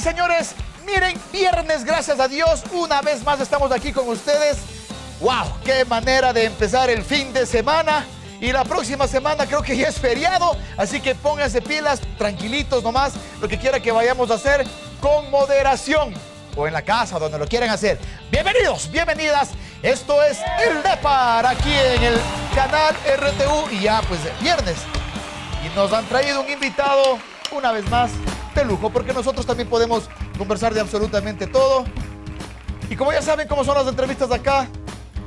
señores, miren, viernes, gracias a Dios, una vez más estamos aquí con ustedes. ¡Wow! ¡Qué manera de empezar el fin de semana! Y la próxima semana creo que ya es feriado, así que pónganse pilas, tranquilitos nomás, lo que quiera que vayamos a hacer con moderación o en la casa, donde lo quieran hacer. Bienvenidos, bienvenidas. Esto es El Depar aquí en el canal RTU y ya pues viernes. Y nos han traído un invitado una vez más de lujo, porque nosotros también podemos conversar de absolutamente todo. Y como ya saben cómo son las entrevistas de acá,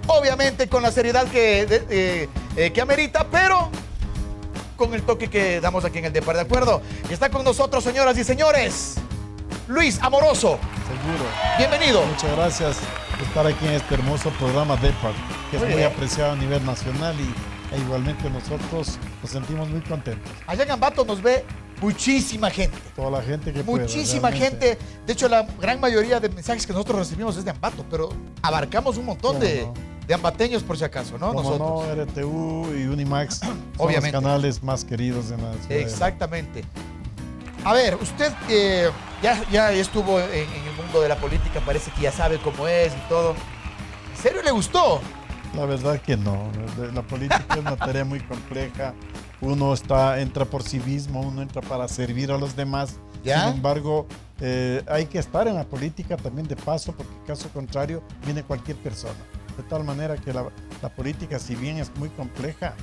obviamente con la seriedad que, eh, que amerita, pero con el toque que damos aquí en el Depar, ¿de acuerdo? Y está con nosotros, señoras y señores, Luis Amoroso. Seguro. Bienvenido. Muchas gracias por estar aquí en este hermoso programa Depar, que es muy apreciado a nivel nacional y e igualmente nosotros nos sentimos muy contentos. Allá en Ambato nos ve Muchísima gente. Toda la gente que Muchísima gente. De hecho, la gran mayoría de mensajes que nosotros recibimos es de Ambato, pero abarcamos un montón de, ambateños por si acaso, ¿no? nosotros. no, RTU y Unimax son los canales más queridos de la ciudad. Exactamente. A ver, usted eh, ya, ya estuvo en, en, el mundo de la política, parece que ya sabe cómo es y todo. ¿En serio le gustó? La verdad que no. La política es una tarea muy compleja uno está, entra por sí mismo, uno entra para servir a los demás. Sin embargo, eh, hay que estar en la política también de paso, porque caso contrario viene cualquier persona. De tal manera que la, la política, si bien es muy compleja,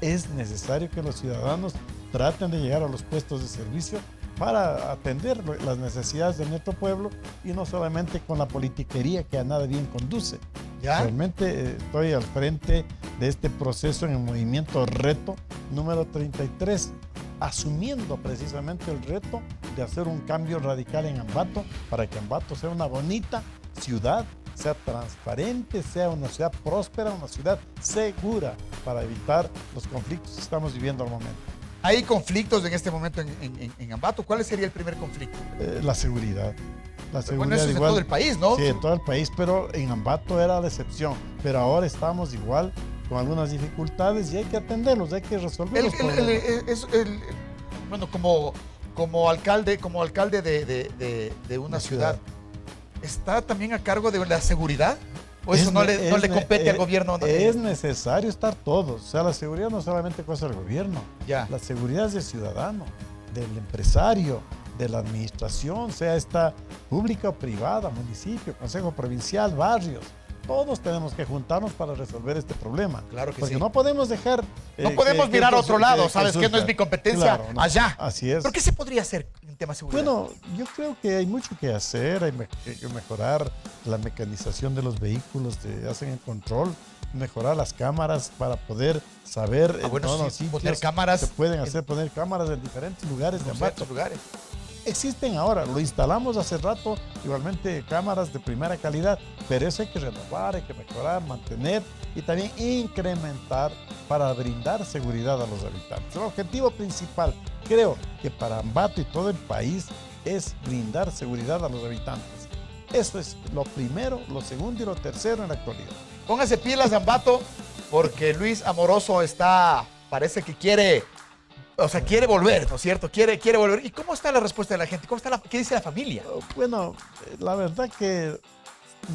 es necesario que los ciudadanos traten de llegar a los puestos de servicio para atender las necesidades de nuestro pueblo y no solamente con la politiquería que a nada bien conduce. Realmente eh, estoy al frente de este proceso en el movimiento Reto número 33, asumiendo precisamente el reto de hacer un cambio radical en Ambato para que Ambato sea una bonita ciudad, sea transparente, sea una ciudad próspera, una ciudad segura para evitar los conflictos que estamos viviendo al momento. ¿Hay conflictos en este momento en, Ambato? ¿Cuál sería el primer conflicto? Eh, la seguridad. La seguridad bueno, eso es en todo el país, ¿no? Sí, en todo el país, pero en Ambato era la excepción. Pero ahora estamos igual con algunas dificultades y hay que atenderlos, hay que resolverlos. bueno, como, como alcalde, como alcalde de, una ciudad, ¿está también a cargo de la seguridad? ¿O eso no, le, compete al gobierno? Es necesario estar todos. O sea, la seguridad no solamente cosa del gobierno. Ya. La seguridad es del ciudadano, del empresario, de la administración, sea esta pública o privada, municipio, consejo provincial, barrios todos tenemos que juntarnos para resolver este problema. Claro que Porque no podemos dejar... no eh, podemos mirar a otro lado, ¿sabes? Que, no es mi competencia allá. Así es. ¿Pero qué se podría hacer en tema de seguridad? Bueno, yo creo que hay mucho que hacer, hay que mejorar la mecanización de los vehículos que hacen el control, mejorar las cámaras para poder saber ah, bueno, sí, poner cámaras. Se pueden hacer, poner cámaras en diferentes lugares de diferentes lugares existen ahora, lo instalamos hace rato, igualmente cámaras de primera calidad, pero eso hay que renovar, hay que mejorar, mantener y también incrementar para brindar seguridad a los habitantes. El objetivo principal, creo que para Ambato y todo el país, es brindar seguridad a los habitantes. Eso es lo primero, lo segundo y lo tercero en la actualidad. Póngase pilas, Ambato, porque Luis Amoroso está, parece que quiere o sea, quiere volver, ¿no es cierto? Quiere, quiere volver. ¿Y cómo está la respuesta de la gente? ¿Cómo está la, ¿Qué dice la familia? Oh, bueno, la verdad que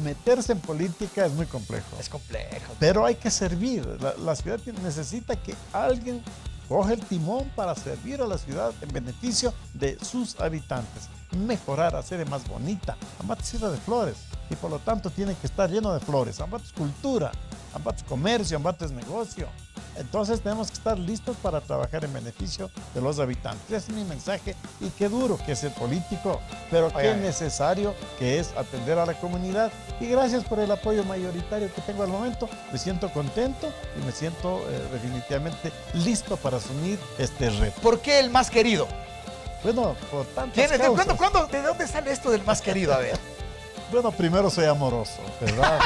meterse en política es muy complejo. Es complejo. Pero hay que servir. La, ciudad necesita que alguien coge el timón para servir a la ciudad en beneficio de sus habitantes. Mejorar, hacer más bonita. Ambato es ciudad de flores y por lo tanto tiene que estar lleno de flores. Ambato es cultura, Ambato es comercio, Ambato es negocio. Entonces tenemos que estar listos para trabajar en beneficio de los habitantes. Ese es mi mensaje y qué duro que es el político, pero qué necesario que es atender a la comunidad. Y gracias por el apoyo mayoritario que tengo al momento. Me siento contento y me siento eh, definitivamente listo para asumir este reto. ¿Por qué el más querido? Bueno, por tantas ¿De, ¿cuándo, ¿De dónde sale esto del más querido? A ver. Bueno, primero soy amoroso, ¿verdad?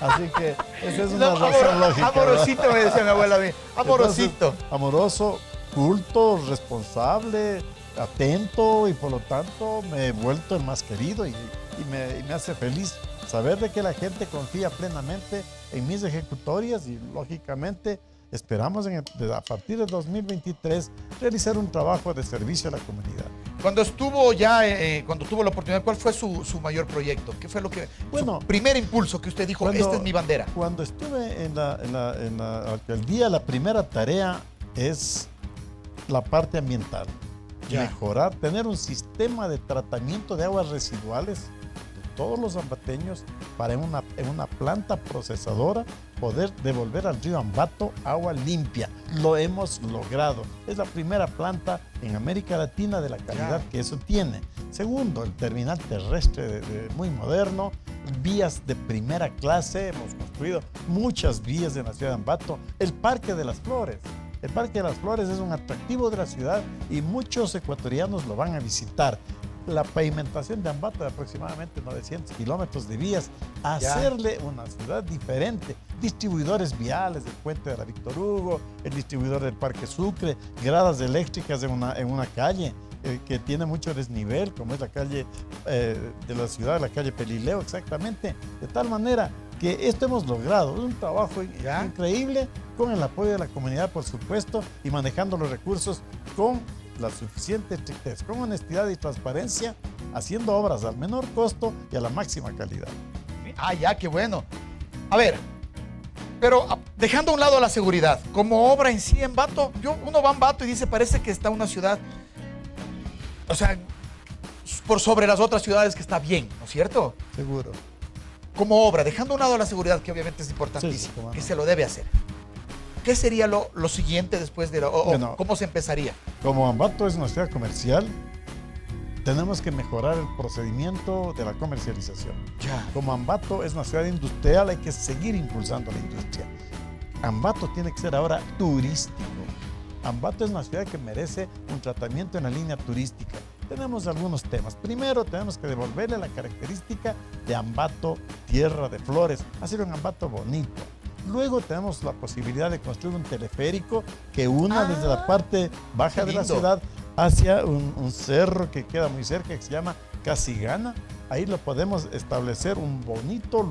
Así que esa es una razón lógica. Amorosito, me decía mi abuela a mí. Amorosito. amoroso, culto, responsable, atento y por lo tanto me he vuelto el más querido y, me, hace feliz saber de que la gente confía plenamente en mis ejecutorias y lógicamente esperamos a partir de 2023 realizar un trabajo de servicio a la comunidad. Cuando estuvo ya, eh, eh, cuando tuvo la oportunidad, ¿cuál fue su, mayor proyecto? ¿Qué fue lo que, bueno, primer impulso que usted dijo, esta es mi bandera? Cuando estuve en la, en la, en la alcaldía, la primera tarea es la parte ambiental. Mejorar, tener un sistema de tratamiento de aguas residuales todos los ambateños para en una, en una planta procesadora poder devolver al río Ambato agua limpia. Lo hemos logrado. Es la primera planta en América Latina de la calidad que eso tiene. Segundo, el terminal terrestre muy moderno, vías de primera clase, hemos construido muchas vías en la ciudad de Ambato, el Parque de las Flores. El Parque de las Flores es un atractivo de la ciudad y muchos ecuatorianos lo van a visitar. La pavimentación de Ambato de aproximadamente 900 kilómetros de vías, hacerle una ciudad diferente. Distribuidores viales del puente de la Víctor Hugo, el distribuidor del Parque Sucre, gradas eléctricas en una, en una calle eh, que tiene mucho desnivel, como es la calle eh, de la ciudad, la calle Pelileo exactamente. De tal manera que esto hemos logrado. Es un trabajo increíble con el apoyo de la comunidad, por supuesto, y manejando los recursos con la suficiente estrictez, con honestidad y transparencia, haciendo obras al menor costo y a la máxima calidad. Ah, ya, qué bueno. A ver, pero ah, dejando a un lado la seguridad, como obra en sí en Bato, yo, uno va en Bato y dice, parece que está una ciudad, o sea, por sobre las otras ciudades que está bien, ¿no es cierto? Seguro como obra, dejando a un lado la seguridad, que obviamente es importantísimo, que se lo debe hacer. ¿Qué sería lo, siguiente después de lo, cómo se empezaría? Como Ambato es una ciudad comercial, tenemos que mejorar el procedimiento de la comercialización. Ya. Como Ambato es una ciudad industrial, hay que seguir impulsando la industria. Ambato tiene que ser ahora turístico. Ambato es una ciudad que merece un tratamiento en la línea turística tenemos algunos temas. Primero, tenemos que devolverle la característica de Ambato, tierra de flores, hacer un Ambato bonito. Luego tenemos la posibilidad de construir un teleférico que una desde la ah, parte baja de la ciudad hacia un, cerro que queda muy cerca que se llama Casigana. Ahí lo podemos establecer un bonito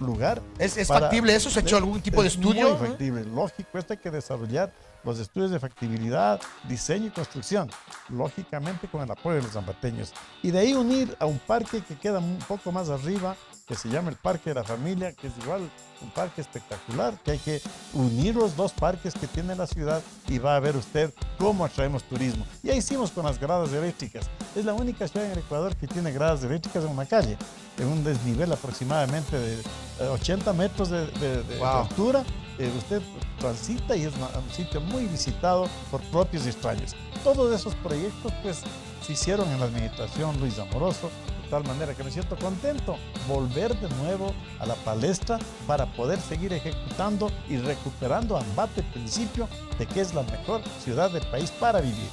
lugar. ¿Es, factible eso? ¿Se ha hecho algún tipo de estudio? Muy factible. Lógico, esto hay que desarrollar los estudios de factibilidad, diseño y construcción, lógicamente con el apoyo de los zambateños. Y de ahí unir a un parque que queda un poco más arriba, que se llama el Parque de la Familia, que es igual un parque espectacular, que hay que unir los dos parques que tiene la ciudad y va a ver usted cómo atraemos turismo. Y ahí hicimos con las gradas eléctricas. Es la única ciudad en el Ecuador que tiene gradas eléctricas en una calle, en un desnivel aproximadamente de 80 eh, metros de, altura. Eh, usted transita y es un sitio muy visitado por propios y extraños. Todos esos proyectos pues se hicieron en la administración Luis Amoroso, tal manera que me siento contento. Volver de nuevo a la palestra para poder seguir ejecutando y recuperando Ambate el principio de que es la mejor ciudad del país para vivir.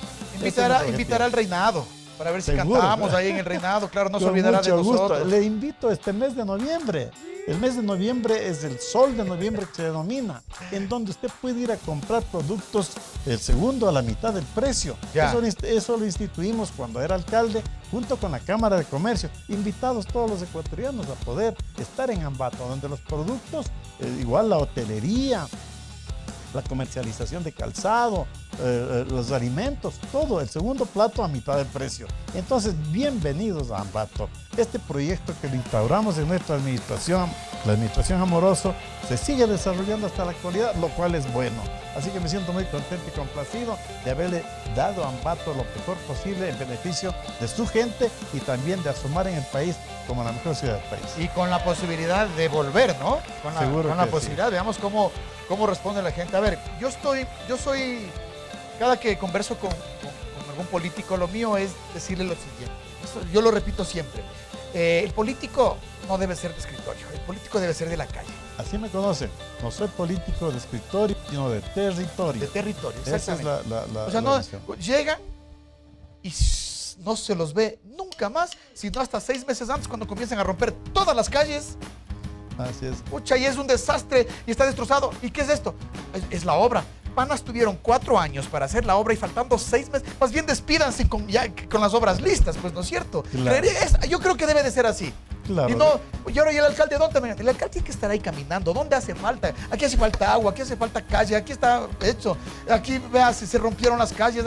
Invitará, al reinado para ver si cantamos ahí en el reinado, claro, no se olvidará de nosotros. Le invito este mes de noviembre. El mes de noviembre es el sol de noviembre que se denomina, en donde usted puede ir a comprar productos el segundo a la mitad del precio. Eso, eso, lo instituimos cuando era alcalde, junto con la Cámara de Comercio. Invitados todos los ecuatorianos a poder estar en Ambato, donde los productos, eh, igual la hotelería, la comercialización de calzado, eh, eh, los alimentos, todo, el segundo plato a mitad del precio. Entonces, bienvenidos a Ambato. Este proyecto que instauramos en nuestra administración, la administración Amoroso, se sigue desarrollando hasta la actualidad, lo cual es bueno. Así que me siento muy contento y complacido de haberle dado a Ambato lo mejor posible en beneficio de su gente y también de asomar en el país como la mejor ciudad del país. Y con la posibilidad de volver, ¿no? Con la, Seguro con la posibilidad, veamos cómo, cómo responde la gente. A ver, yo estoy, yo soy, cada que converso con, algún político, lo mío es decirle lo siguiente. yo lo repito siempre. Eh, el político no debe ser de escritorio, el político debe ser de la calle. Así me conocen. No soy político de escritorio, sino de territorio. De territorio, exactamente. Esa es la, la, o sea, no, llegan y no se los ve nunca más, sino hasta seis meses antes cuando comienzan a romper todas las calles. Así es. Pucha, y es un desastre y está destrozado. ¿Y qué es esto? Es, la obra. Panas tuvieron cuatro años para hacer la obra y faltando seis meses. Más bien despídanse con, ya, con las obras listas, pues no es cierto. yo creo que debe de ser así. Claro. Y no, y ahora, ¿y el alcalde dónde? El alcalde tiene que estar ahí caminando. ¿Dónde hace falta? Aquí hace falta agua, aquí hace falta calle, aquí está hecho. Aquí, vea, si se rompieron las calles.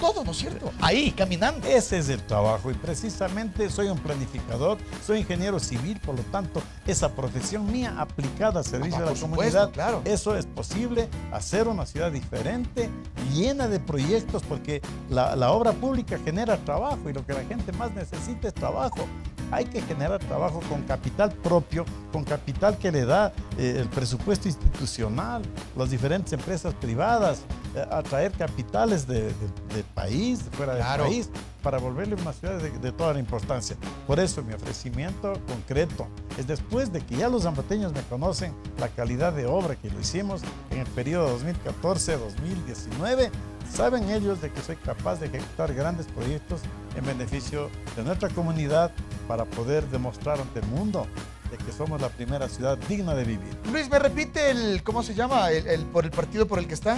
Todo, ¿no es cierto? Ahí, caminando. Ese es el trabajo y precisamente soy un planificador, soy ingeniero civil, por lo tanto, esa profesión mía aplicada a servicio ah, de la comunidad, claro. eso es posible, hacer una ciudad diferente, llena de proyectos, porque la, la obra pública genera trabajo y lo que la gente más necesita es trabajo hay que generar trabajo con capital propio, con capital que le da eh, el presupuesto institucional, las diferentes empresas privadas, eh, atraer capitales del de, país, fuera del país, para volverle una ciudad de, toda la importancia. Por eso mi ofrecimiento concreto es después de que ya los zambateños me conocen la calidad de obra que lo hicimos en el periodo 2014-2019, saben ellos de que soy capaz de ejecutar grandes proyectos en beneficio de nuestra comunidad para poder demostrar ante el mundo de que somos la primera ciudad digna de vivir. Luis, ¿me repite el, cómo se llama, el, por el partido por el que está?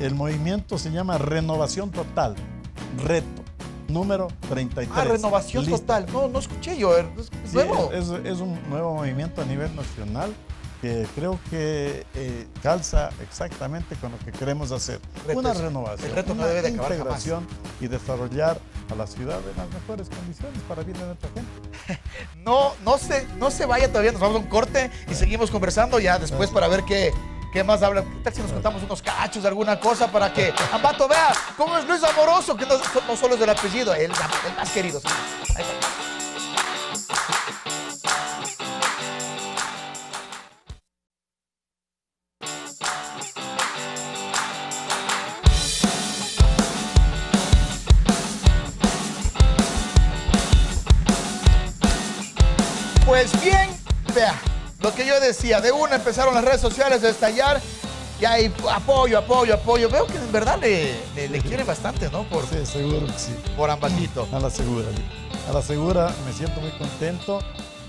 El movimiento se llama Renovación Total, reto, número 33. Ah, Renovación Total, no, no escuché yo, es, nuevo. es un nuevo movimiento a nivel nacional que creo que eh, calza exactamente con lo que queremos hacer. una renovación, el reto no debe de integración y desarrollar a la ciudad en las mejores condiciones para bien de nuestra gente. no, no se, no se vaya todavía, nos vamos a un corte y seguimos conversando ya después para ver qué, ¿Qué más habla? ¿Qué tal si nos contamos unos cachos, alguna cosa para que Ambato vea cómo es Luis Amoroso, que no, solo es del apellido, el, el más querido. Ahí está. Lo que yo decía, de una empezaron las redes sociales a estallar y hay apoyo, apoyo, apoyo. Veo que en verdad le, le, quiere bastante, ¿no? Por, sí, seguro que sí. Por Ambatito. A la segura. A la segura me siento muy contento.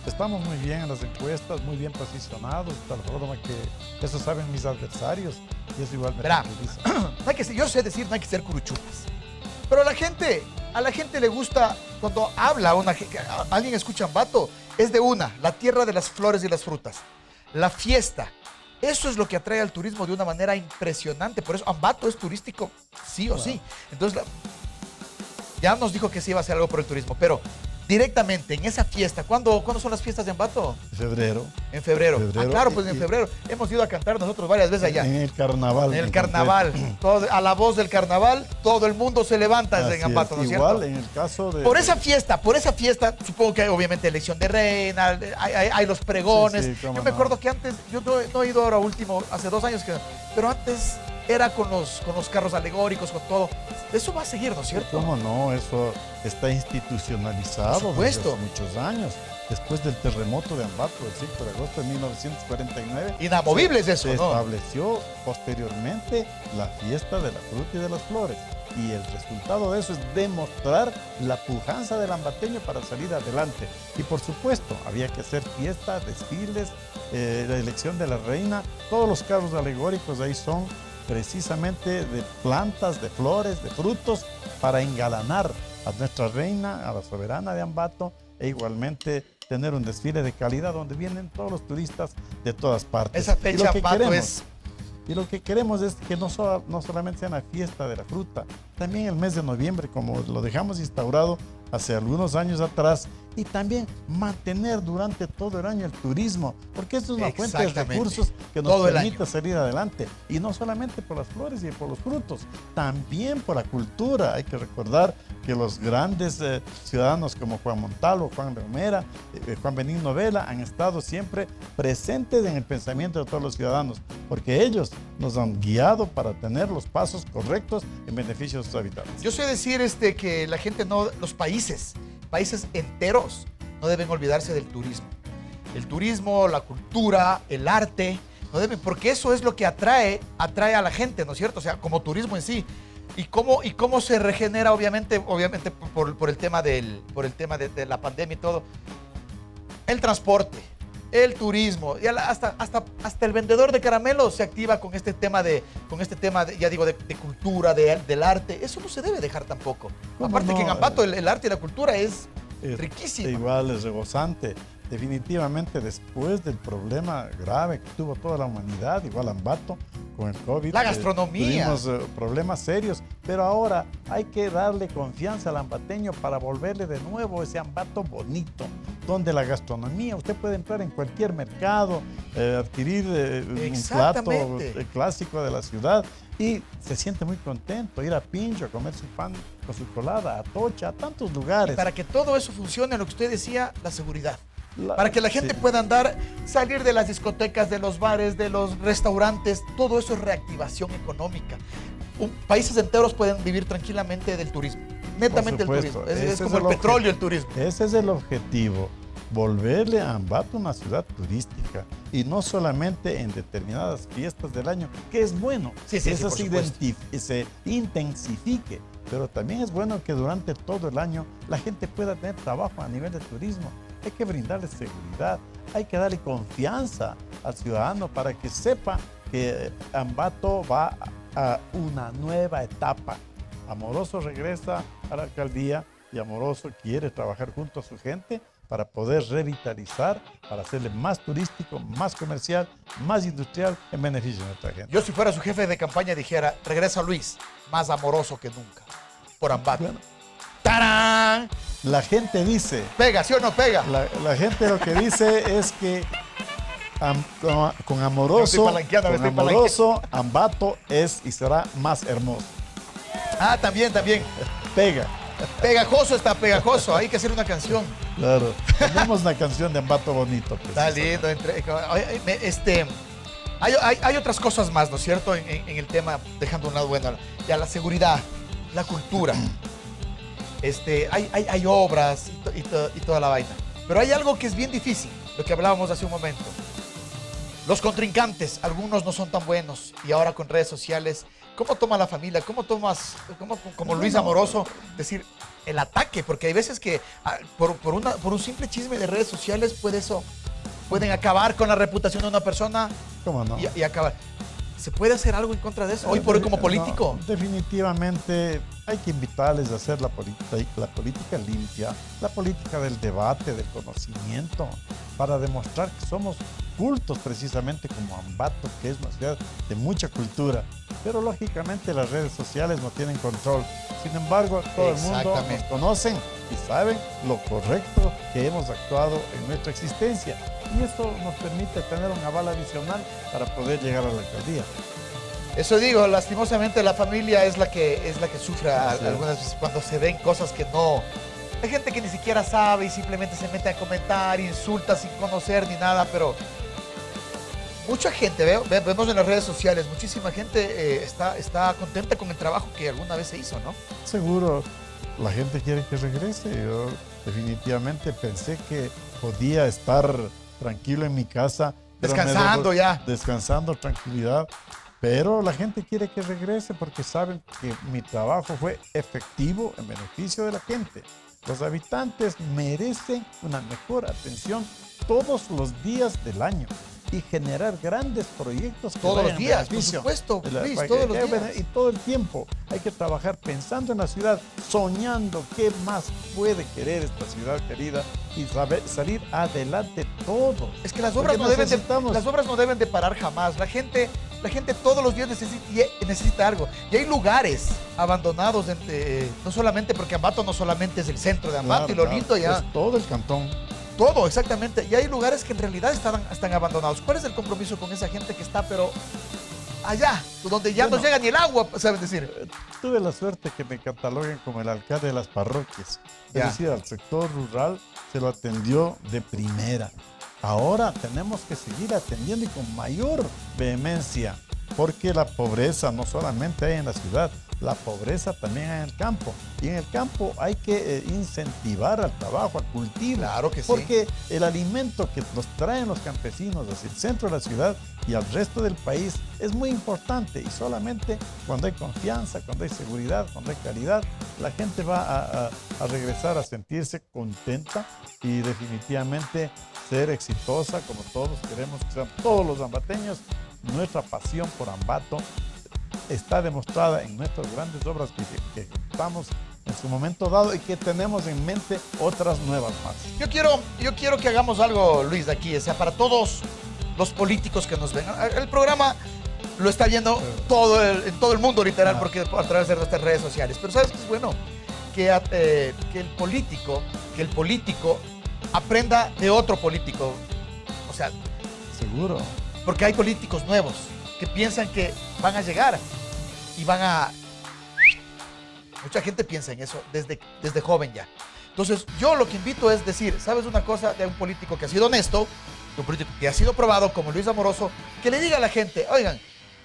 Estamos muy bien en las encuestas, muy bien posicionados, de tal forma que eso saben mis adversarios y eso igual me Verá, no hay que, Yo sé decir, no hay que ser curuchupas. Pero a la gente, a la gente le gusta cuando habla, una, alguien escucha Ambato, es de una, la tierra de las flores y las frutas. La fiesta. Eso es lo que atrae al turismo de una manera impresionante. Por eso Ambato es turístico, sí o sí. Entonces, ya nos dijo que sí iba a hacer algo por el turismo, pero directamente en esa fiesta. ¿Cuándo, ¿cuándo son las fiestas de Ambato? En febrero. En febrero. Ah, claro, pues en febrero. Hemos ido a cantar nosotros varias veces allá. En el carnaval. En el carnaval. a la voz del carnaval, todo el mundo se levanta en Ambato, ¿no es Igual en el caso de... Por esa fiesta, por esa fiesta, supongo que hay obviamente elección de reina, hay, los pregones. yo me acuerdo que antes, yo no, he ido ahora último, hace dos años que... Pero antes era con los, con los carros alegóricos, con todo. Eso va a seguir, ¿no es cierto? ¿Cómo no? Eso está institucionalizado desde hace muchos años. Después del terremoto de Ambato del 5 de agosto de 1949. Inamovible es eso, se estableció posteriormente la fiesta de la fruta y de las flores. Y el resultado de eso es demostrar la pujanza del ambateño para salir adelante. Y por supuesto, había que hacer fiestas, desfiles, eh, la elección de la reina. Todos los carros alegóricos ahí son precisamente de plantas, de flores, de frutos, para engalanar a nuestra reina, a la soberana de Ambato, e igualmente tener un desfile de calidad donde vienen todos los turistas de todas partes. Esa fecha Ambato es... Y lo que queremos es que no, no solamente sea una fiesta de la fruta, también el mes de noviembre, como lo dejamos instaurado hace algunos años atrás, y también mantener durante todo el año el turismo, porque esto es una fuente de recursos que nos permite salir adelante. Y no solamente por las flores y por los frutos, también por la cultura. Hay que recordar que los grandes eh, ciudadanos como Juan Montalvo, Juan Romera, eh, eh, Juan Benigno Vela han estado siempre presentes en el pensamiento de todos los ciudadanos, porque ellos nos han guiado para tener los pasos correctos en beneficio de sus habitantes. Yo sé decir este, que la gente no, los países, países enteros no deben olvidarse del turismo. El turismo, la cultura, el arte, no deben, porque eso es lo que atrae, atrae a la gente, ¿no es cierto? O sea, como turismo en sí. ¿Y cómo, y cómo se regenera, obviamente, obviamente por, por el tema, del, por el tema de, la pandemia y todo? El transporte, el turismo, y hasta, hasta, hasta el vendedor de caramelos se activa con este tema de, con este tema ya digo, de, cultura, de, del arte. Eso no se debe dejar tampoco. Aparte que en Ambato el, arte y la cultura es, riquísimo. Igual es rebosante. Definitivamente después del problema grave que tuvo toda la humanidad, igual Ambato, con el COVID. La eh, gastronomía. tuvimos eh, problemas serios, pero ahora hay que darle confianza al ambateño para volverle de nuevo ese ambato bonito, donde la gastronomía, usted puede entrar en cualquier mercado, adquirir un plato clásico de la ciudad y se siente muy contento ir a Pincho a comer su pan con su colada, a Tocha, a tantos lugares. para que todo eso funcione, lo que usted decía, la seguridad para que la gente pueda andar, salir de las discotecas, de los bares, de los restaurantes. Todo eso es reactivación económica. países enteros pueden vivir tranquilamente del turismo. Netamente del turismo. Es, como el, petróleo el turismo. Ese es el objetivo. Volverle a Ambato una ciudad turística y no solamente en determinadas fiestas del año, que es bueno que eso se, se intensifique, pero también es bueno que durante todo el año la gente pueda tener trabajo a nivel de turismo hay que brindarle seguridad, hay que darle confianza al ciudadano para que sepa que Ambato va a una nueva etapa. Amoroso regresa a la alcaldía y Amoroso quiere trabajar junto a su gente para poder revitalizar, para hacerle más turístico, más comercial, más industrial en beneficio de nuestra gente. Yo si fuera su jefe de campaña dijera, regresa Luis, más amoroso que nunca, por Ambato. ¡Tarán! La gente dice. Pega, ¿sí o no pega? La, gente lo que dice es que con, amoroso, con amoroso, Ambato es y será más hermoso. Ah, también, también. Pega. Pegajoso está pegajoso, hay que hacer una canción. Claro, tenemos una canción de Ambato bonito. Está lindo. este, hay, otras cosas más, ¿no es cierto? En, el tema, dejando un lado bueno, ya la seguridad, la cultura. Este, hay, hay, obras y, toda la vaina. Pero hay algo que es bien difícil, lo que hablábamos hace un momento. Los contrincantes, algunos no son tan buenos y ahora con redes sociales, ¿cómo toma la familia? ¿Cómo tomas, como Luis Amoroso, decir el ataque? Porque hay veces que ah, por, una, por un simple chisme de redes sociales puede eso, pueden acabar con la reputación de una persona ¿Cómo no? y acabar. ¿Se puede hacer algo en contra de eso? Hoy por hoy como político. definitivamente hay que invitarles a hacer la política, la política limpia, la política del debate, del conocimiento, para demostrar que somos cultos precisamente como Ambato, que es una ciudad de mucha cultura. Pero lógicamente las redes sociales no tienen control. Sin embargo, todo el mundo nos conocen y saben lo correcto que hemos actuado en nuestra existencia y eso nos permite tener una bala adicional para poder llegar a la alcaldía. Eso digo, lastimosamente la familia es la que es la que sufre algunas veces cuando se ven cosas que no. Hay gente que ni siquiera sabe y simplemente se mete a comentar, insulta sin conocer ni nada, pero mucha gente, veo, vemos en las redes sociales, muchísima gente eh, está, está contenta con el trabajo que alguna vez se hizo, ¿no? Seguro, la gente quiere que regrese. Yo definitivamente pensé que podía estar tranquilo en mi casa. Descansando ya. Descansando, tranquilidad. Pero la gente quiere que regrese porque saben que mi trabajo fue efectivo en beneficio de la gente. Los habitantes merecen una mejor atención todos los días del año y generar grandes proyectos. Todos los días, por supuesto, todos los días. Y todo el tiempo hay que trabajar pensando en la ciudad, soñando qué más puede querer esta ciudad querida y saber, salir adelante todos. Es que las obras, no deben de, las obras no deben de parar jamás. La gente, la gente todos los días necesita, necesita algo. Y hay lugares abandonados, no solamente porque Ambato no solamente es el centro de Ambato y lo lindo ya. Es todo el cantón. Todo, exactamente. Y hay lugares que en realidad están, están abandonados. ¿Cuál es el compromiso con esa gente que está, pero allá, donde ya no llega ni el agua, ¿sabes decir? Eh, tuve la suerte que me cataloguen como el alcalde de las parroquias. Es decir, al sector rural se lo atendió de primera. Ahora tenemos que seguir atendiendo y con mayor vehemencia, porque la pobreza no solamente hay en la ciudad, la pobreza también en el campo. Y en el campo hay que eh, incentivar al trabajo, al cultivo. Claro que sí. Porque el alimento que nos traen los campesinos desde el centro de la ciudad y al resto del país es muy importante. Y solamente cuando hay confianza, cuando hay seguridad, cuando hay calidad, la gente va a, a regresar a sentirse contenta y definitivamente ser exitosa como todos queremos que sean todos los ambateños. Nuestra pasión por Ambato está demostrada en nuestras grandes obras que, ejecutamos en su momento dado y que tenemos en mente otras nuevas más. Yo quiero, yo quiero que hagamos algo, Luis, de aquí, o sea, para todos los políticos que nos ven. El programa lo está viendo todo el, en todo el mundo literal, porque a través de nuestras redes sociales. Pero ¿sabes qué es bueno? Que, eh, que el político, que el político aprenda de otro político. O sea, seguro. Porque hay políticos nuevos que piensan que van a llegar y van a... Mucha gente piensa en eso desde, desde joven ya. Entonces, yo lo que invito es decir, ¿sabes una cosa de un político que ha sido honesto, de un político que ha sido probado, como Luis Amoroso, que le diga a la gente, oigan,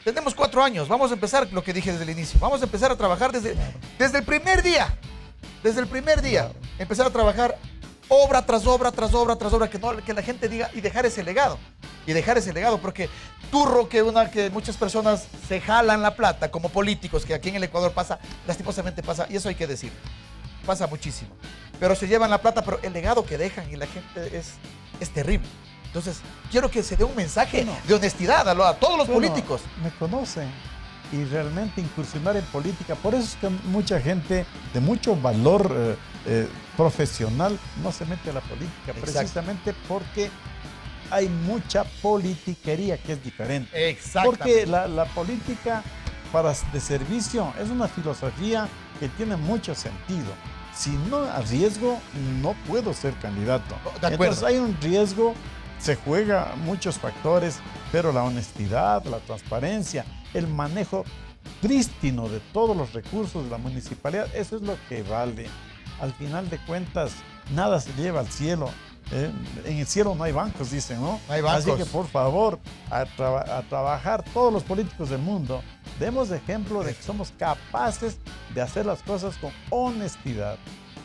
tenemos cuatro años, vamos a empezar lo que dije desde el inicio, vamos a empezar a trabajar desde, desde el primer día, desde el primer día, empezar a trabajar obra tras obra, tras obra, tras obra, que, no, que la gente diga y dejar ese legado. Y dejar ese legado, porque turro que, una, que muchas personas se jalan la plata como políticos, que aquí en el Ecuador pasa, lastimosamente pasa, y eso hay que decir, pasa muchísimo. Pero se llevan la plata, pero el legado que dejan y la gente es, es terrible. Entonces, quiero que se dé un mensaje de honestidad a, todos los políticos. Me conocen y realmente incursionar en política. Por eso es que mucha gente de mucho valor eh, eh, profesional no se mete a la política, precisamente porque hay mucha politiquería que es diferente. Porque la, política para, de servicio es una filosofía que tiene mucho sentido. Si no arriesgo, no puedo ser candidato. Entonces hay un riesgo, se juega muchos factores, pero la honestidad, la transparencia, el manejo prístino de todos los recursos de la municipalidad, eso es lo que vale. Al final de cuentas, nada se lleva al cielo. ¿eh? en el cielo no hay bancos, dicen, ¿no? hay bancos. Así que por favor, a, a, trabajar todos los políticos del mundo, demos ejemplo de que somos capaces de hacer las cosas con honestidad,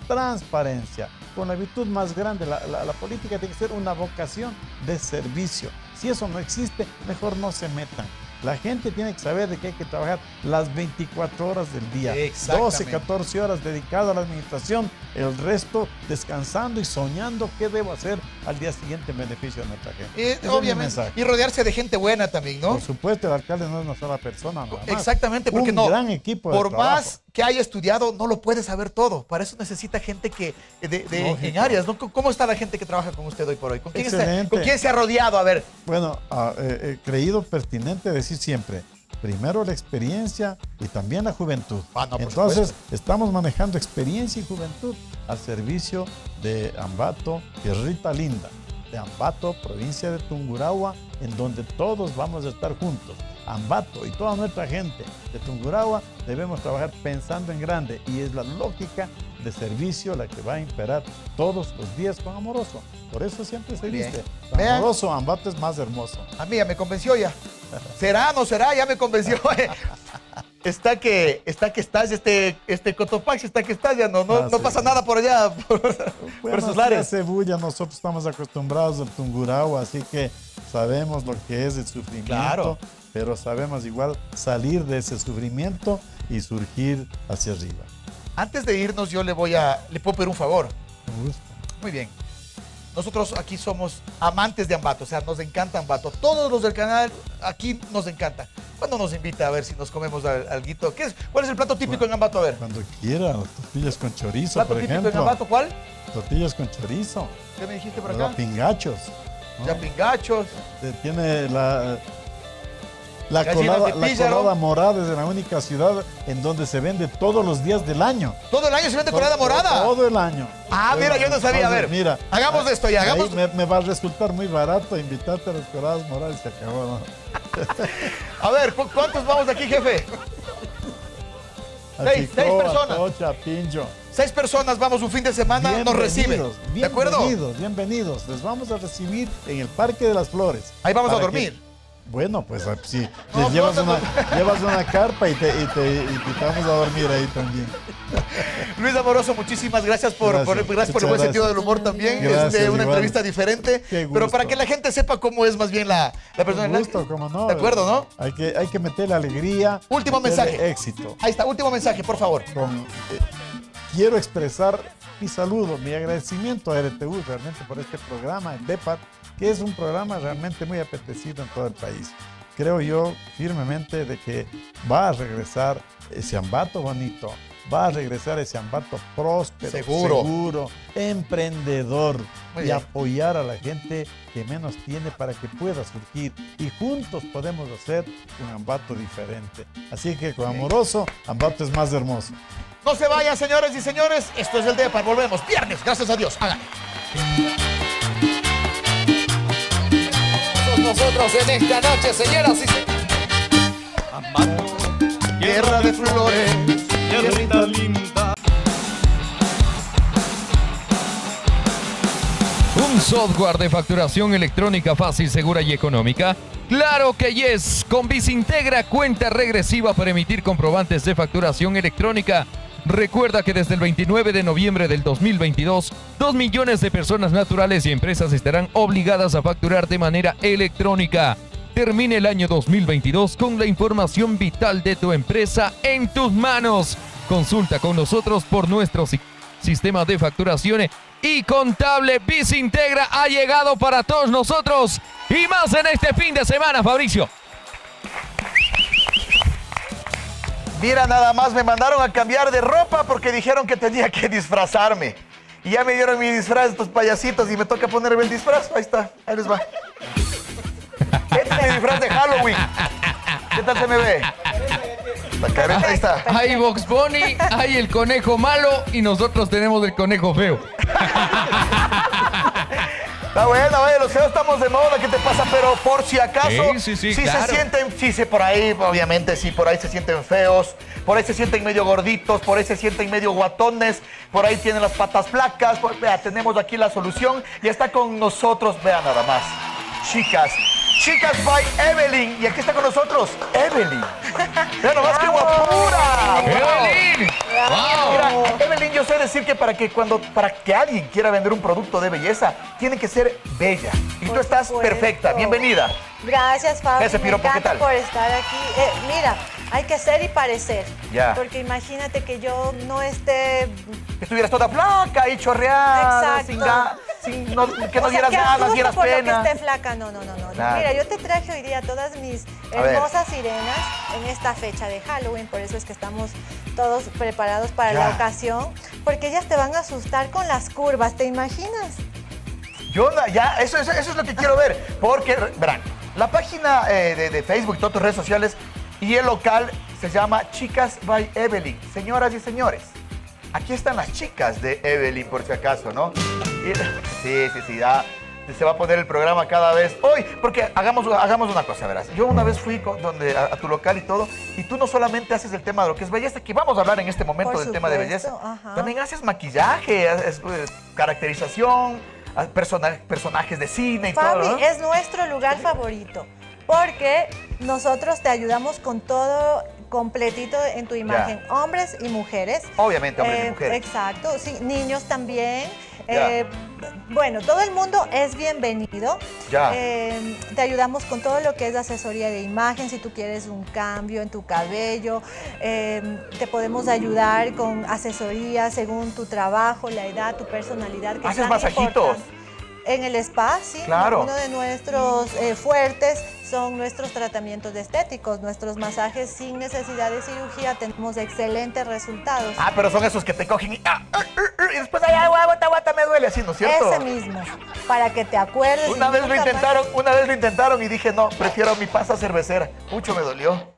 transparencia, con la virtud más grande. La, la, política tiene que ser una vocación de servicio. Si eso no existe, mejor no se metan. La gente tiene que saber de que hay que trabajar las 24 horas del día. 12, 14 horas dedicado a la administración, el resto descansando y soñando qué debo hacer al día siguiente en beneficio de nuestra gente. obviamente. Y rodearse de gente buena también, ¿no? Por supuesto, el alcalde no es una sola persona. Exactamente, porque Un no. gran equipo. por más que haya estudiado, no lo puede saber todo. Para eso necesita gente que de, en áreas. ¿no? ¿Cómo está la gente que trabaja con usted hoy por hoy? ¿Con quién, ¿con quién se ha rodeado? A ver. Bueno, ah, he creído pertinente decir siempre, primero la experiencia y también la juventud. Ah, Entonces, estamos manejando experiencia y juventud al servicio de Ambato, tierrita linda, de Ambato, provincia de Tungurahua, en donde todos vamos a estar juntos. Ambato y toda nuestra gente de Tungurahua debemos trabajar pensando en grande y es la lógica de servicio la que va a imperar todos los días con Amoroso. Por eso siempre se dice, Amoroso, Ambato es más hermoso. Amiga, me convenció ya. ¿Será, no será? Ya me convenció. está que está que estás este este Cotopaxi está que estás ya no no, ah, pasa nada por allá por, bueno, por lares. Cebulla nosotros estamos acostumbrados al Tungurahua así que sabemos lo que es el sufrimiento claro. pero sabemos igual salir de ese sufrimiento y surgir hacia arriba antes de irnos yo le voy a le puedo pedir un favor Me gusta. muy bien nosotros aquí somos amantes de Ambato, o sea, nos encanta Ambato. Todos los del canal aquí nos encanta. ¿Cuándo nos invita a ver si nos comemos algo? ¿Qué es? ¿Cuál es el plato típico en Ambato? A ver. Cuando quiera, tortillas con chorizo, ¿Plato típico en Ambato cuál? Tortillas con chorizo. ¿Qué me dijiste por acá? Pingachos. Ya pingachos. Tiene la la colada, morada es la única ciudad en donde se vende todos los días del año. ¿Todo el año se vende colada morada? Todo, el año. Ah, mira, yo no sabía. a ver, mira, hagamos esto ya. Hagamos... Me, va a resultar muy barato invitarte a las coladas moradas y se acabó. a ver, ¿cuántos vamos aquí, jefe? seis, seis personas. Seis personas vamos un fin de semana, nos reciben. ¿De acuerdo? Bienvenidos, bienvenidos. Les vamos a recibir en el Parque de las Flores. Ahí vamos a dormir. Bueno, pues ah, si llevas, una, carpa y te, vamos a dormir ahí también. Luis Amoroso, muchísimas gracias por, gracias. por, el buen sentido del humor también. es este, una entrevista diferente. Pero para que la gente sepa cómo es más bien la, la persona. Gusto, cómo no. De acuerdo, ¿no? Hay que, hay que meterle alegría. Último mensaje. Éxito. Ahí está, último mensaje, por favor. Eh, quiero expresar mi saludo, mi agradecimiento a RTV realmente por este programa en DEPAT que es un programa realmente muy apetecido en todo el país. Creo yo firmemente de que va a regresar ese ambato bonito, va a regresar ese Ambato próspero, seguro, emprendedor y apoyar a la gente que menos tiene para que pueda surgir. Y juntos podemos hacer un Ambato diferente. Así que con Amoroso, Ambato es más hermoso. No se vayan, señores y señores. Esto es el DEPA. Volvemos viernes. Gracias a Dios. Nosotros en esta noche, señoras y señores. Tierra de flores, tierrita linda. Software de facturación electrónica fácil, segura y económica. Claro que yes, con Integra cuenta regresiva para emitir comprobantes de facturación electrónica. Recuerda que desde el 29 de noviembre del 2022, dos millones de personas naturales y empresas estarán obligadas a facturar de manera electrónica. Termine el año 2022 con la información vital de tu empresa en tus manos. Consulta con nosotros por nuestro sistema de facturación y contable Integra ha llegado para todos nosotros y más en este fin de semana, Fabricio. Mira, nada más me mandaron a cambiar de ropa porque dijeron que tenía que disfrazarme. Y ya me dieron mi disfraz, estos payasitos, y me toca ponerme el disfraz. Ahí está, ahí les va. Este es mi disfraz de Halloween. ¿Qué tal se me ve? La ahí está. Hay Box Bunny, hay el conejo malo y nosotros tenemos el conejo feo. Está bueno, oye, los feos estamos de moda, ¿qué te pasa? Pero por si acaso, sí, sí, sí, si se sienten, sí, sí, por ahí, obviamente, sí, por ahí se sienten feos, por ahí se sienten medio gorditos, por ahí se sienten medio guatones, por ahí tienen las patas flacas, pues, vea, tenemos aquí la solución y está con nosotros, vea nada más, chicas, Chicas by Evelyn. Y aquí está con nosotros Evelyn. Mira nomás qué guapura. Evelyn. Mira, Evelyn, yo sé decir que para que cuando para que alguien quiera vender un producto de belleza, tiene que ser bella. Y tú estás perfecta. Bienvenida. Gracias, Fabio. Me encanta por estar aquí. Eh, mira, hay que ser y parecer. Ya. Porque imagínate que yo no esté... Estuvieras toda flaca y chorreada. Exacto. Sin, que no dieras nada, dieras por pena. Lo que esté flaca, no, no, no. no. Mira, yo te traje hoy día todas mis hermosas sirenas en esta fecha de Halloween. Por eso es que estamos todos preparados para la ocasión. Porque ellas te van a asustar con las curvas, ¿te imaginas? Yo, ya, eso, eso, es lo que quiero ver. Porque, verán, la página eh, de, de Facebook y todas tus redes sociales y el local se llama Chicas by Evelyn. Señoras y señores, aquí están las chicas de Evelyn, por si acaso, ¿no? sí, sí, sí, ya se va a poner el programa cada vez. Hoy, porque hagamos, hagamos una cosa, verás. Yo una vez fui donde, a, tu local y todo, y tú no solamente haces el tema de lo que es belleza, que vamos a hablar en este momento del tema de belleza, también haces maquillaje, haces, pues, caracterización, personajes de cine y todo. ¿no? es nuestro lugar favorito porque nosotros te ayudamos con todo completito en tu imagen, hombres y mujeres. Obviamente, hombres y eh, mujeres. Exacto, sí, niños también. Eh, bueno, todo el mundo es bienvenido. Ya. Eh, te ayudamos con todo lo que es asesoría de imagen, si tú quieres un cambio en tu cabello, te podemos ayudar con asesoría según tu trabajo, la edad, tu personalidad. Que ¿Haces masajitos? En el spa, sí. Claro. Uno de nuestros fuertes son nuestros tratamientos estéticos, nuestros masajes sin necesidad de cirugía, tenemos excelentes resultados. Ah, pero son esos que te cogen y, ah, ah, ah, y después, ay, aguanta, aguanta, me duele, así, ¿no es cierto? Ese mismo, para que te acuerdes. Una vez lo intentaron, una vez lo intentaron y dije, no, prefiero mi pasta cervecera. Mucho me dolió.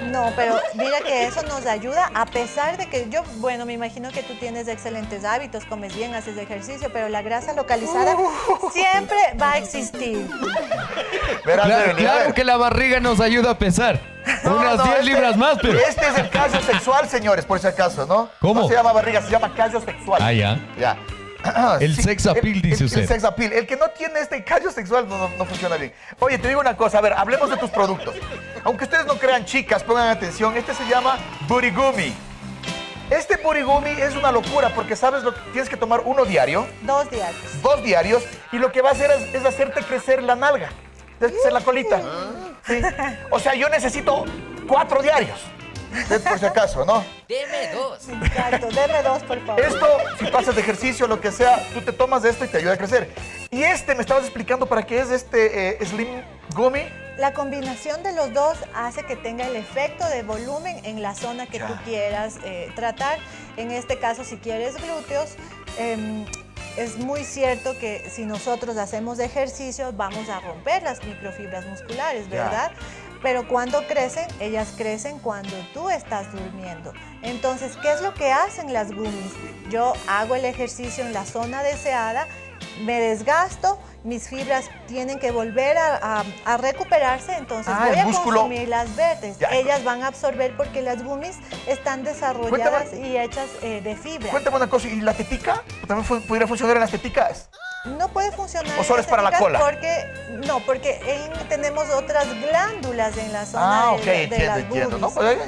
No, pero mira que eso nos ayuda a pesar de que yo, bueno, me imagino que tú tienes excelentes hábitos, comes bien, haces ejercicio, pero la grasa localizada siempre va a existir. claro, que la barriga nos ayuda a pesar. Unas 10 este libras más, pero... Este es el callo sexual, señores, por si acaso, ¿no? ¿Cómo? No se llama barriga, se llama callo sexual. Ah, ya. Ya. El sex appeal, dice usted. El sex appeal. El que no tiene este callo sexual no, funciona bien. Oye, te digo una cosa. A ver, hablemos de tus productos. Aunque ustedes no crean chicas, pongan atención. Este se llama Burigumi. Este Burigumi es una locura porque, ¿sabes? Lo que tienes que tomar uno diario. Dos diarios. Dos diarios. Y lo que va a hacer es, hacerte crecer la nalga. Hacer la colita. ¿Sí? O sea, yo necesito cuatro diarios por si acaso, ¿no? Deme dos. Exacto, deme dos, por favor. Esto, si pasas de ejercicio, lo que sea, tú te tomas de esto y te ayuda a crecer. Y este, me estabas explicando para qué es este eh, Slim Gummy. La combinación de los dos hace que tenga el efecto de volumen en la zona que tú quieras eh, tratar. En este caso, si quieres glúteos, em, es muy cierto que si nosotros hacemos ejercicio vamos a romper las microfibras musculares, ¿verdad? Pero cuando crecen, ellas crecen cuando tú estás durmiendo. Entonces, ¿qué es lo que hacen las gummies? Yo hago el ejercicio en la zona deseada, me desgasto, mis fibras tienen que volver a, recuperarse, entonces ah, voy a consumir las verdes. Ellas van a absorber porque las gummies están desarrolladas y hechas eh, de fibra. Cuéntame una cosa, ¿y la tetica? ¿También pudiera funcionar en las teticas? No puede funcionar. ¿O solo es para la cola? Porque, no, porque tenemos otras glándulas en la zona ah, de, entiendo, las entiendo. No, pues,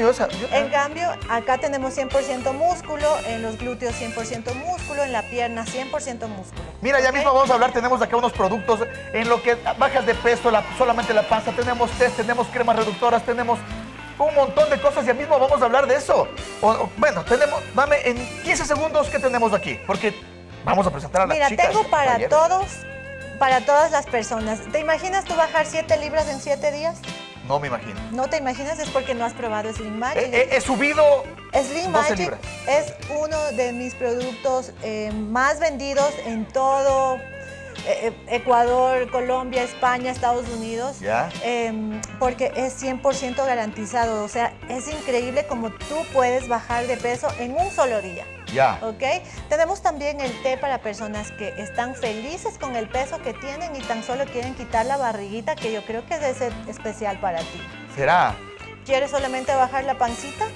En cambio, acá tenemos 100% músculo, en los glúteos 100% músculo, en la pierna 100% músculo. Mira, ya mismo vamos a hablar, tenemos acá unos productos en lo que bajas de peso, solamente la panza, tenemos test, tenemos cremas reductoras, tenemos un montón de cosas, ya mismo vamos a hablar de eso. bueno, tenemos, dame en 15 segundos qué tenemos aquí, porque Vamos a presentar a las Mira, tengo para todos, para todas las personas. ¿Te imaginas tú bajar 7 libras en 7 días? No me imagino. ¿No te imaginas? Es porque no has probado Slim Magic. He, subido Slim Magic es uno de mis productos eh, más vendidos en todo eh, eh, Ecuador, Colombia, España, Estados Unidos. ¿Ya? Em, porque es 100% garantizado. O sea, es increíble como tú puedes bajar de peso en un solo día. Ya. ¿Ok? Tenemos también el té para personas que están felices con el peso que tienen y tan solo quieren quitar la barriguita, que yo creo que es especial para ti. ¿Será? ¿Quieres solamente bajar la pancita?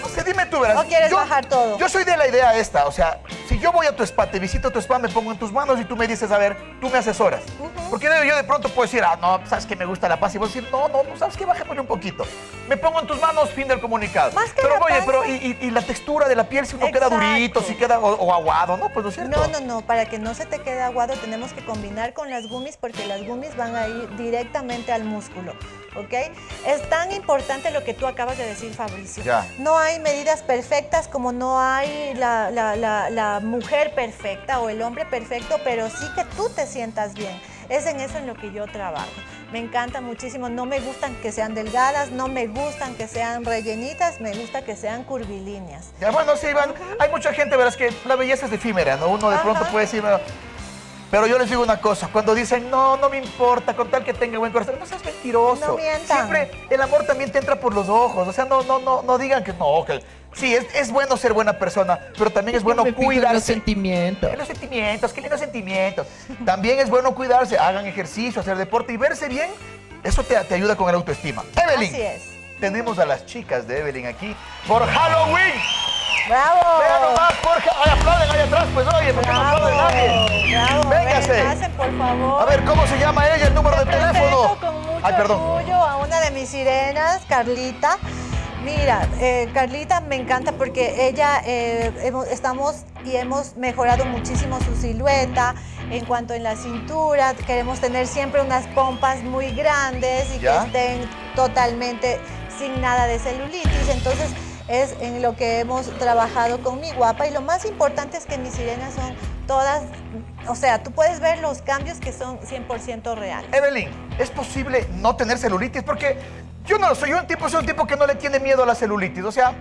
No sé, dime tú, verás. ¿O quieres bajar todo? Yo soy de la idea esta, o sea, si yo voy a tu spa, te visito tu spa, me pongo en tus manos y tú me dices, a ver, tú me asesoras. Porque yo de pronto puedo decir, ah, no, sabes que me gusta la paz. Y vos decir, no, no, no, sabes que bájame un poquito. Me pongo en tus manos, fin del comunicado. Más que pero la oye, pero y, la textura de la piel, si uno queda durito, si queda o, aguado, ¿no? Pues no es cierto. No, no, no, para que no se te quede aguado tenemos que combinar con las gummies porque las gummies van a ir directamente al músculo. ¿Ok? Es tan importante lo que tú acabas de decir, Fabricio. No hay medidas perfectas como no hay la, mujer perfecta o el hombre perfecto, pero sí que tú te sientas bien. Es en eso en lo que yo trabajo. Me encanta muchísimo. No me gustan que sean delgadas, no me gustan que sean rellenitas, me gusta que sean curvilíneas. Ya, bueno, sí, Iván, hay mucha gente, verás que la belleza es efímera, ¿no? Uno de pronto puede decir, pero yo les digo una cosa, cuando dicen, no, no me importa, con tal que tenga buen corazón, no seas mentiroso. No mientan. Siempre el amor también te entra por los ojos. O sea, no, no, no, no digan que no, que sí, es, es bueno ser buena persona, pero también es bueno cuidarse. los sentimientos. los sentimientos, qué lindos sentimientos. También es bueno cuidarse, hagan ejercicio, hacer deporte y verse bien. Eso te, te ayuda con el autoestima. Evelyn. Así es. Tenemos a las chicas de Evelyn aquí por Halloween. ¡Bravo! Vean nomás, Jorge. Ay, aplauden ahí atrás, pues oye, ¿por qué no aplauden nadie? ¡Bravo! Véngase. por favor. A ver, ¿cómo se llama ella? El número de teléfono. con mucho Ay, perdón. orgullo a una de mis sirenas, Carlita. Mira, eh, Carlita me encanta porque ella eh, estamos y hemos mejorado muchísimo su silueta en cuanto en la cintura. Queremos tener siempre unas pompas muy grandes y que estén totalmente sin nada de celulitis. Entonces, es en lo que hemos trabajado con mi guapa y lo más importante es que mis sirenas son todas, o sea, tú puedes ver los cambios que son 100% reales. Evelyn, ¿es posible no tener celulitis? Porque yo no lo soy, yo un tipo, soy un tipo que no le tiene miedo a la celulitis, o sea,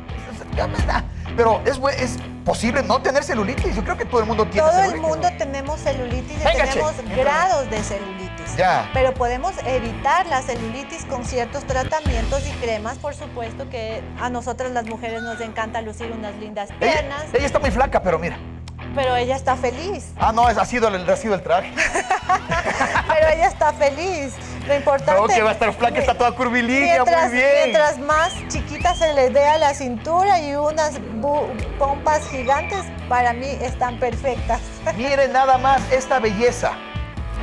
pero es, es posible no tener celulitis. Yo creo que todo el mundo tiene todo celulitis. Todo el mundo tenemos celulitis y tenemos grados de celulitis. Ya. Pero podemos evitar la celulitis con ciertos tratamientos y cremas, por supuesto que a nosotras las mujeres nos encanta lucir unas lindas piernas. ella está muy flaca, pero mira. Pero ella está feliz. Ah, no, ha sido, ha sido el traje. Pero ella está feliz. Lo importante. No, que va a estar flaca, está toda curvilínea, muy bien. Mientras más chiquita se le dé a la cintura y unas pompas gigantes, para mí están perfectas. Miren nada más esta belleza.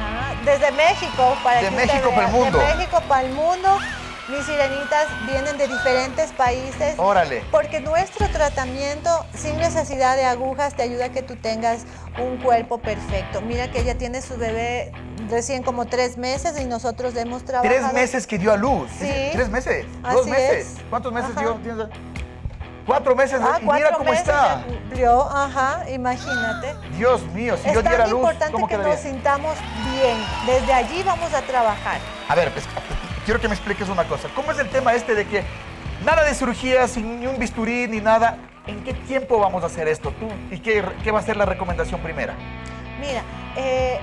Ah, desde México, para de México para el mundo. De México para el mundo. Mis sirenitas vienen de diferentes países. Órale. Porque nuestro tratamiento sin necesidad de agujas te ayuda a que tú tengas un cuerpo perfecto. Mira que ella tiene su bebé recién como tres meses y nosotros hemos trabajado. Tres meses que dio a luz. Sí. ¿Tres meses? ¿Dos meses? ¿Cuántos meses dio? Cuatro meses ah, y mira cómo está. cumplió, ajá, imagínate. Dios mío, si yo diera luz, Es importante que nos sintamos bien. Desde allí vamos a trabajar. A ver, pues, quiero que me expliques una cosa. ¿Cómo es el tema este de que nada de cirugía, sin ni un bisturí ni nada? ¿En qué tiempo vamos a hacer esto tú? ¿Y qué, qué va a ser la recomendación primera? Mira, eh,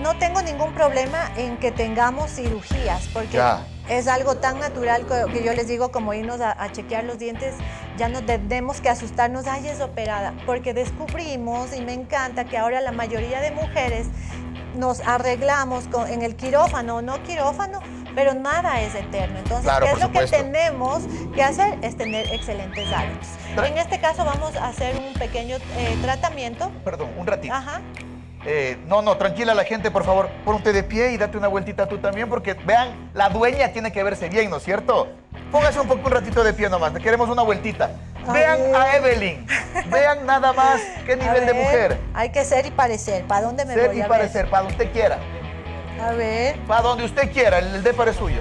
no tengo ningún problema en que tengamos cirugías, porque es algo tan natural que, yo les digo como irnos a, chequear los dientes, ya no tenemos que asustarnos, ay, es operada, porque descubrimos, y me encanta, que ahora la mayoría de mujeres nos arreglamos en el quirófano, no quirófano, pero nada es eterno. Entonces, ¿qué es lo que tenemos que hacer? Es tener excelentes hábitos. En este caso vamos a hacer un pequeño eh, tratamiento. Perdón, un ratito. Ajá. Eh, no, no, tranquila la gente, por favor. Ponte de pie y date una vueltita tú también, porque vean, la dueña tiene que verse bien, ¿no es cierto? Póngase un poco un ratito de pie nomás, queremos una vueltita. vean a Evelyn, vean nada más qué nivel de mujer. Hay que ser y parecer, ¿para dónde me ser voy y parecer, para donde usted quiera. A ver. Para donde usted quiera, el, de es suyo.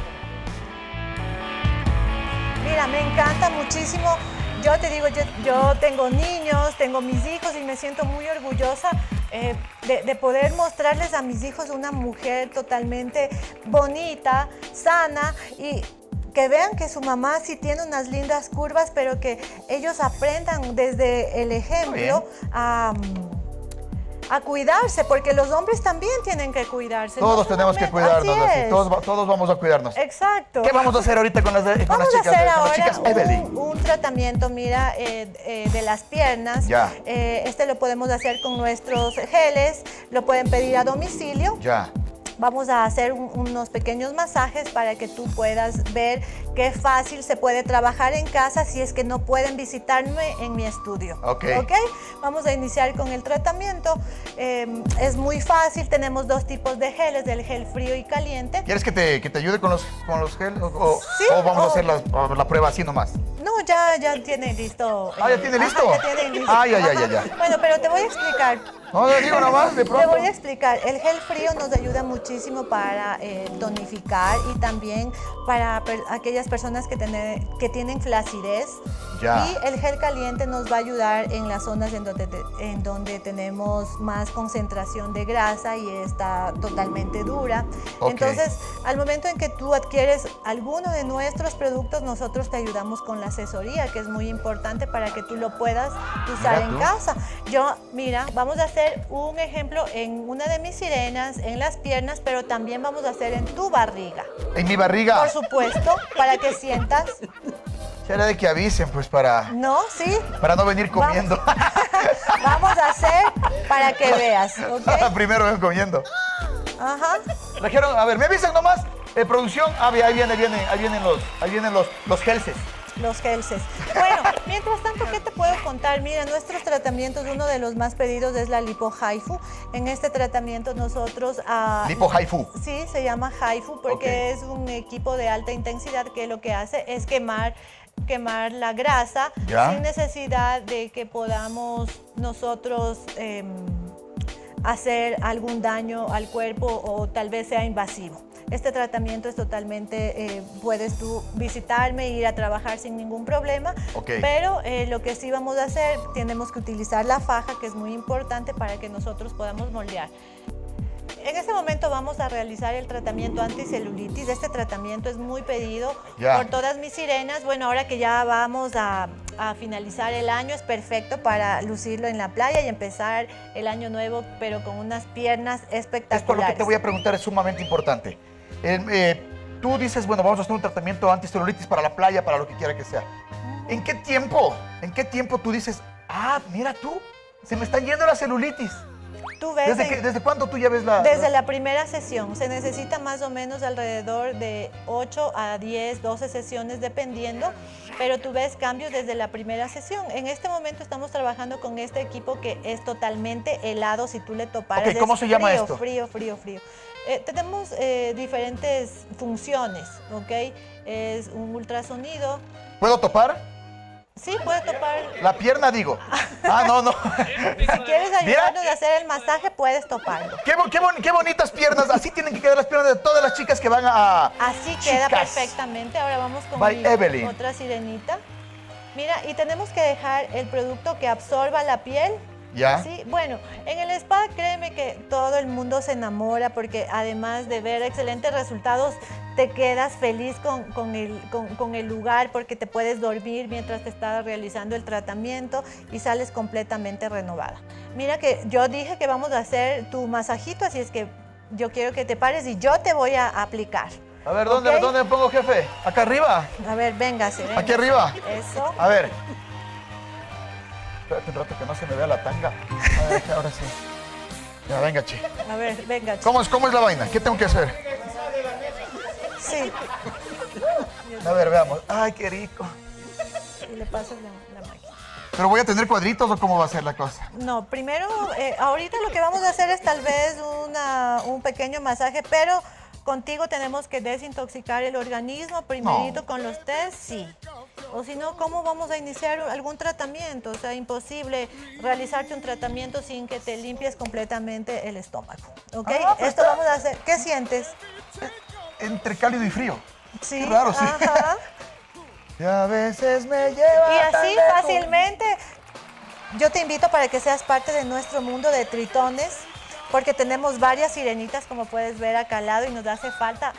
Mira, me encanta muchísimo yo te digo, yo, tengo niños, tengo mis hijos y me siento muy orgullosa eh, de, poder mostrarles a mis hijos una mujer totalmente bonita, sana y que vean que su mamá sí tiene unas lindas curvas, pero que ellos aprendan desde el ejemplo a a cuidarse, porque los hombres también tienen que cuidarse. Todos tenemos que cuidarnos, todos, todos, vamos a cuidarnos. Exacto. ¿Qué vamos a hacer ahorita con las, con vamos las chicas? a hacer ahora un, tratamiento, mira, eh, eh, de las piernas. Ya. Eh, este lo podemos hacer con nuestros geles, lo pueden pedir a domicilio. Ya. Vamos a hacer unos pequeños masajes para que tú puedas ver qué fácil se puede trabajar en casa si es que no pueden visitarme en mi estudio. Ok. Vamos a iniciar con el tratamiento. Em, es muy fácil, tenemos dos tipos de geles, del gel frío y caliente. ¿Quieres que te, que te ayude con los, con los geles o, ¿Sí? o vamos a hacer la, la, prueba así nomás? No, ya, ya tiene listo. Ah, ya tiene listo. ya tiene listo. Ya, ya, ya, ya. Bueno, pero te voy a explicar. No, le digo nomás, de pronto. Te voy a explicar. El gel frío nos ayuda muchísimo para eh, tonificar y también para aquellas personas que, que tienen flacidez. Ya. Y el gel caliente nos va a ayudar en las zonas en donde, en donde tenemos más concentración de grasa y está totalmente dura. Entonces, al momento en que tú adquieres alguno de nuestros productos, nosotros te ayudamos con la asesoría, que es muy importante para que tú lo puedas usar en casa. Yo, mira, vamos a hacer un ejemplo en una de mis sirenas, en las piernas, pero también vamos a hacer en tu barriga. ¿En mi barriga? Por supuesto, para que sientas. Será de que avisen, pues, para... No, sí. Para no venir comiendo. Vamos, a hacer para que veas, ¿ok? Primero ven comiendo. Ajá. Trajeron, a ver, me avisan nomás. Eh, producción, ah, ahí viene, viene, ahí vienen los, ahí vienen los, los gelses los gelses. Bueno, mientras tanto, ¿qué te puedo contar? Mira, nuestros tratamientos, uno de los más pedidos es la lipo haifu. En este tratamiento nosotros... Uh, lipo haifu. Sí, se llama haifu porque es un equipo de alta intensidad que lo que hace es quemar quemar la grasa sin necesidad de que podamos nosotros em, hacer algún daño al cuerpo o tal vez sea invasivo. Este tratamiento es totalmente, eh, puedes tú visitarme, ir a trabajar sin ningún problema, pero eh, lo que sí vamos a hacer, tenemos que utilizar la faja, que es muy importante para que nosotros podamos moldear. En este momento vamos a realizar el tratamiento anticelulitis. Este tratamiento es muy pedido por todas mis sirenas. Bueno, ahora que ya vamos a, finalizar el año, es perfecto para lucirlo en la playa y empezar el año nuevo, pero con unas piernas espectaculares. Esto lo que te voy a preguntar es sumamente importante. Eh, tú dices, bueno, vamos a hacer un tratamiento anticelulitis para la playa, para lo que quiera que sea. ¿En qué tiempo? ¿En qué tiempo tú dices, ah, mira tú, se me está yendo la celulitis? ¿Tú ves ¿Desde, ¿Desde cuándo tú ya ves la...? Desde la primera sesión. Se necesita más o menos alrededor de 8 a 10, 12 sesiones dependiendo, pero tú ves cambios desde la primera sesión. En este momento estamos trabajando con este equipo que es totalmente helado si tú le toparas. ¿Cómo se llama esto? Frío, frío, frío. Eh, tenemos eh, diferentes funciones, ¿ok? Es un ultrasonido. ¿Puedo topar? Sí, puedes topar. La pierna, digo. Ah, no, no. si quieres ayudarnos a hacer el masaje, puedes toparlo. Qué, qué, bonitas piernas. Así tienen que quedar las piernas de todas las chicas que van a. Así queda perfectamente. Ahora vamos con otra sirenita. Mira, y tenemos que dejar el producto que absorba la piel ¿Ya? Sí, bueno, en el spa créeme que todo el mundo se enamora porque además de ver excelentes resultados, te quedas feliz con, el, con, el, lugar porque te puedes dormir mientras te estás realizando el tratamiento y sales completamente renovada. Mira que yo dije que vamos a hacer tu masajito, así es que yo quiero que te pares y yo te voy a aplicar. A ver, ¿dónde, ¿dónde me pongo, jefe? ¿Acá arriba? A ver, véngase. véngase. ¿Aquí arriba? Eso. A ver. Espérate un rato que no se me vea la tanga. A ver, ahora sí. Ya, venga, chi. A ver, venga, chi. ¿Cómo es, ¿Cómo es la vaina? ¿Qué tengo que hacer? Sí. A ver, veamos. Ay, qué rico. Y le pasas la, la máquina. ¿Pero voy a tener cuadritos o cómo va a ser la cosa? No, primero, eh, ahorita lo que vamos a hacer es tal vez una, un pequeño masaje, pero contigo tenemos que desintoxicar el organismo primerito con los test, sí. O si no, ¿cómo vamos a iniciar algún tratamiento? O sea, imposible realizarte un tratamiento sin que te limpies completamente el estómago. ¿Ok? Ah, pues Esto vamos a hacer. ¿Qué sientes? Entre cálido y frío. Sí. Qué raro, sí. y a veces me lleva. Y así fácilmente. Yo te invito para que seas parte de nuestro mundo de tritones, porque tenemos varias sirenitas, como puedes ver acá al lado, y nos hace falta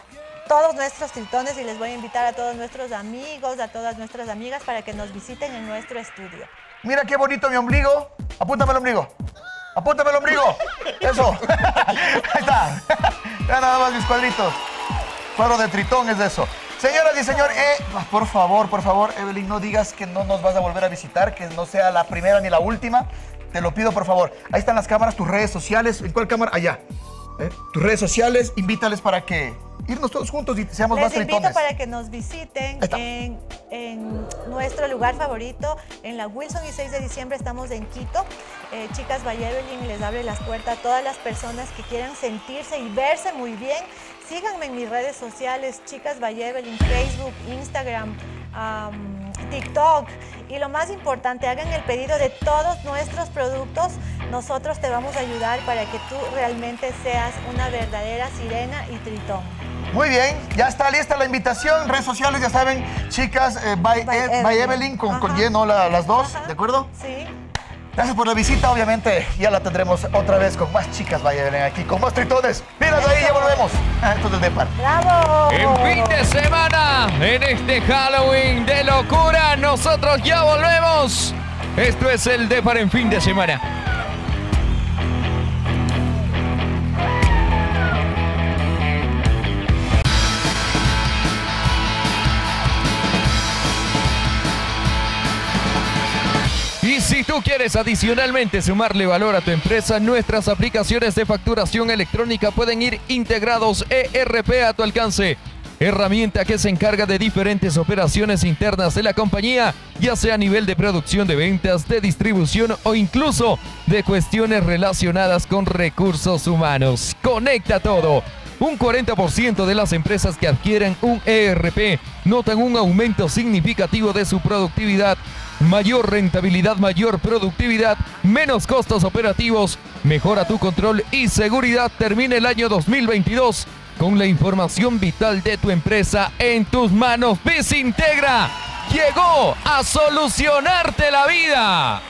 todos nuestros tritones y les voy a invitar a todos nuestros amigos, a todas nuestras amigas para que nos visiten en nuestro estudio. Mira qué bonito mi ombligo. Apúntame el ombligo. Apúntame el ombligo. Eso. Ahí está. Ya nada más mis cuadritos. Cuadro de tritón es eso. Señoras y señores, eh, por favor, por favor, Evelyn, no digas que no nos vas a volver a visitar, que no sea la primera ni la última. Te lo pido, por favor. Ahí están las cámaras, tus redes sociales. ¿En cuál cámara? Allá. ¿Eh? Tus redes sociales, invítales para que irnos todos juntos y seamos Les más Les invito para que nos visiten en, nuestro lugar favorito, en la Wilson y 6 de diciembre estamos en Quito. Eh, Chicas Vallevelin les abre las puertas a todas las personas que quieran sentirse y verse muy bien. Síganme en mis redes sociales, Chicas Vallevelin, Facebook, Instagram, TikTok. Y lo más importante, hagan el pedido de todos nuestros productos. Nosotros te vamos a ayudar para que tú realmente seas una verdadera sirena y tritón. Muy bien, ya está lista la invitación. Redes sociales, ya saben, chicas, eh, by, e- Evelyn. con, con lleno las dos, ¿de acuerdo? Sí. Gracias por la visita, obviamente. Ya la tendremos otra vez con más chicas by Evelyn aquí, con más tritones. Mira, ahí ya volvemos. Ah, esto es Depar. ¡Bravo! En fin de semana, en este Halloween de locura, nosotros ya volvemos. Esto es el Depar en fin de semana. Si tú quieres adicionalmente sumarle valor a tu empresa, nuestras aplicaciones de facturación electrónica pueden ir integrados ERP a tu alcance. Herramienta que se encarga de diferentes operaciones internas de la compañía, ya sea a nivel de producción de ventas, de distribución o incluso de cuestiones relacionadas con recursos humanos. Conecta todo. Un 40% de las empresas que adquieren un ERP notan un aumento significativo de su productividad mayor rentabilidad, mayor productividad, menos costos operativos, mejora tu control y seguridad. Termina el año 2022 con la información vital de tu empresa en tus manos. Integra llegó a solucionarte la vida.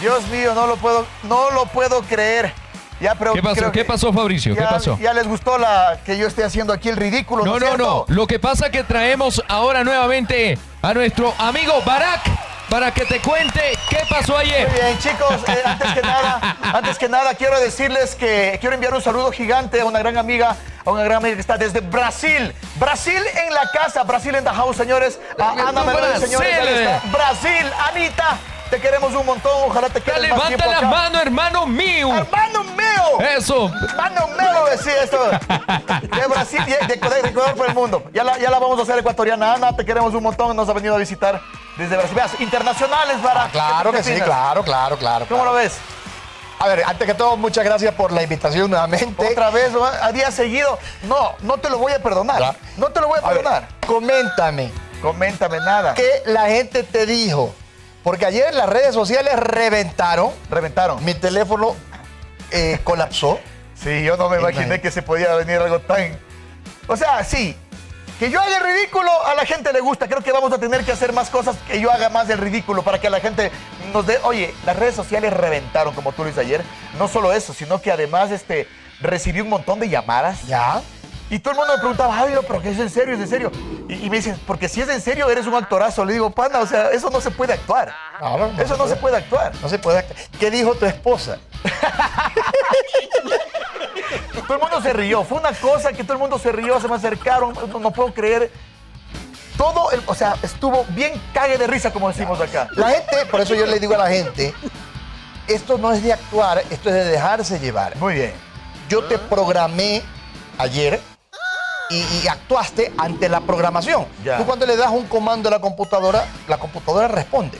Dios mío, no lo puedo, no lo puedo creer. Ya, pero ¿Qué pasó? ¿Qué pasó, Fabricio? ¿Qué pasó? Ya les gustó la que yo esté haciendo aquí el ridículo. No, no, no. Lo que pasa es que traemos ahora nuevamente a nuestro amigo Barak para que te cuente qué pasó ayer. Muy bien, chicos, eh, antes que nada, antes que nada quiero decirles que quiero enviar un saludo gigante a una gran amiga, a una gran amiga que está desde Brasil. Brasil en la casa, Brasil en the house, señores. A Ana Manuel, señores. Brasil, Anita. Te queremos un montón, ojalá te quedes más tiempo Levanta la mano, hermano mío. Hermano mío. Eso. Hermano mío, decía esto. De Brasil, de, de, Ecuador por el mundo. Ya la, ya la vamos a hacer ecuatoriana. Ana, te queremos un montón. Nos ha venido a visitar desde Brasil. Veas, internacionales, para. Ah, claro que sí, claro, claro, claro. ¿Cómo lo ves? A ver, antes que todo, muchas gracias por la invitación nuevamente. Otra vez, a día seguido. No, no te lo voy a perdonar. No te lo voy a perdonar. coméntame. Coméntame nada. ¿Qué la gente te dijo? Porque ayer las redes sociales reventaron. Reventaron. Mi teléfono eh, colapsó. Sí, yo no me imaginé que se podía venir algo tan... O sea, sí, Que yo haga el ridículo, a la gente le gusta. Creo que vamos a tener que hacer más cosas que yo haga más del ridículo para que la gente nos dé. Oye, las redes sociales reventaron, como tú lo dices ayer. No solo eso, sino que además este, recibí un montón de llamadas. Ya. Y todo el mundo me preguntaba, ay, pero ¿qué es en serio? ¿Es en serio? Y, me dicen, porque si es en serio, eres un actorazo. Le digo, pana, o sea, eso no se puede actuar. eso no se puede actuar. No se puede actuar. ¿Qué dijo tu esposa? Todo el mundo se rió. Fue una cosa que todo el mundo se rió, se me acercaron. No, puedo creer. Todo, o sea, estuvo bien cague de risa, como decimos acá. La gente, por eso yo le digo a la gente, esto no es de actuar, esto es de dejarse llevar. Muy bien. Yo te programé ayer y, actuaste ante la programación. Tú cuando le das un comando a la computadora, la computadora responde.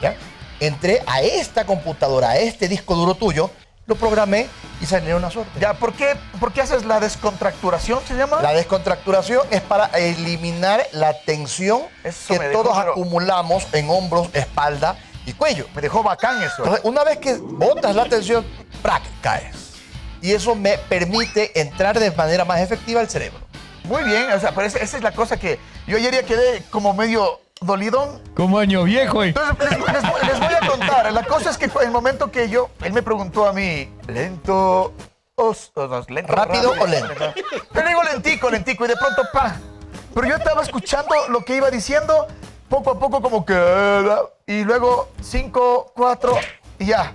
¿ya? Entré a esta computadora, a este disco duro tuyo, lo programé y salió una suerte. Ya, ¿por qué, ¿por qué haces la descontracturación, se llama? La descontracturación es para eliminar la tensión que todos acumulamos en hombros, espalda y cuello. Me dejó bacán eso. una vez que botas la tensión, ¡prac! caes. Y eso me permite entrar de manera más efectiva al cerebro. Muy bien, o sea, pero esa, es la cosa que yo ayer ya quedé como medio dolidón. Como año viejo. Eh. Entonces, les, voy a contar. La cosa es que el momento que yo, él me preguntó a mí, lento, o, lento rápido, o lento. Yo le digo lentico, lentico, y de pronto, pa. Pero yo estaba escuchando lo que iba diciendo, poco a poco como que... Y luego, cinco, cuatro, y ya.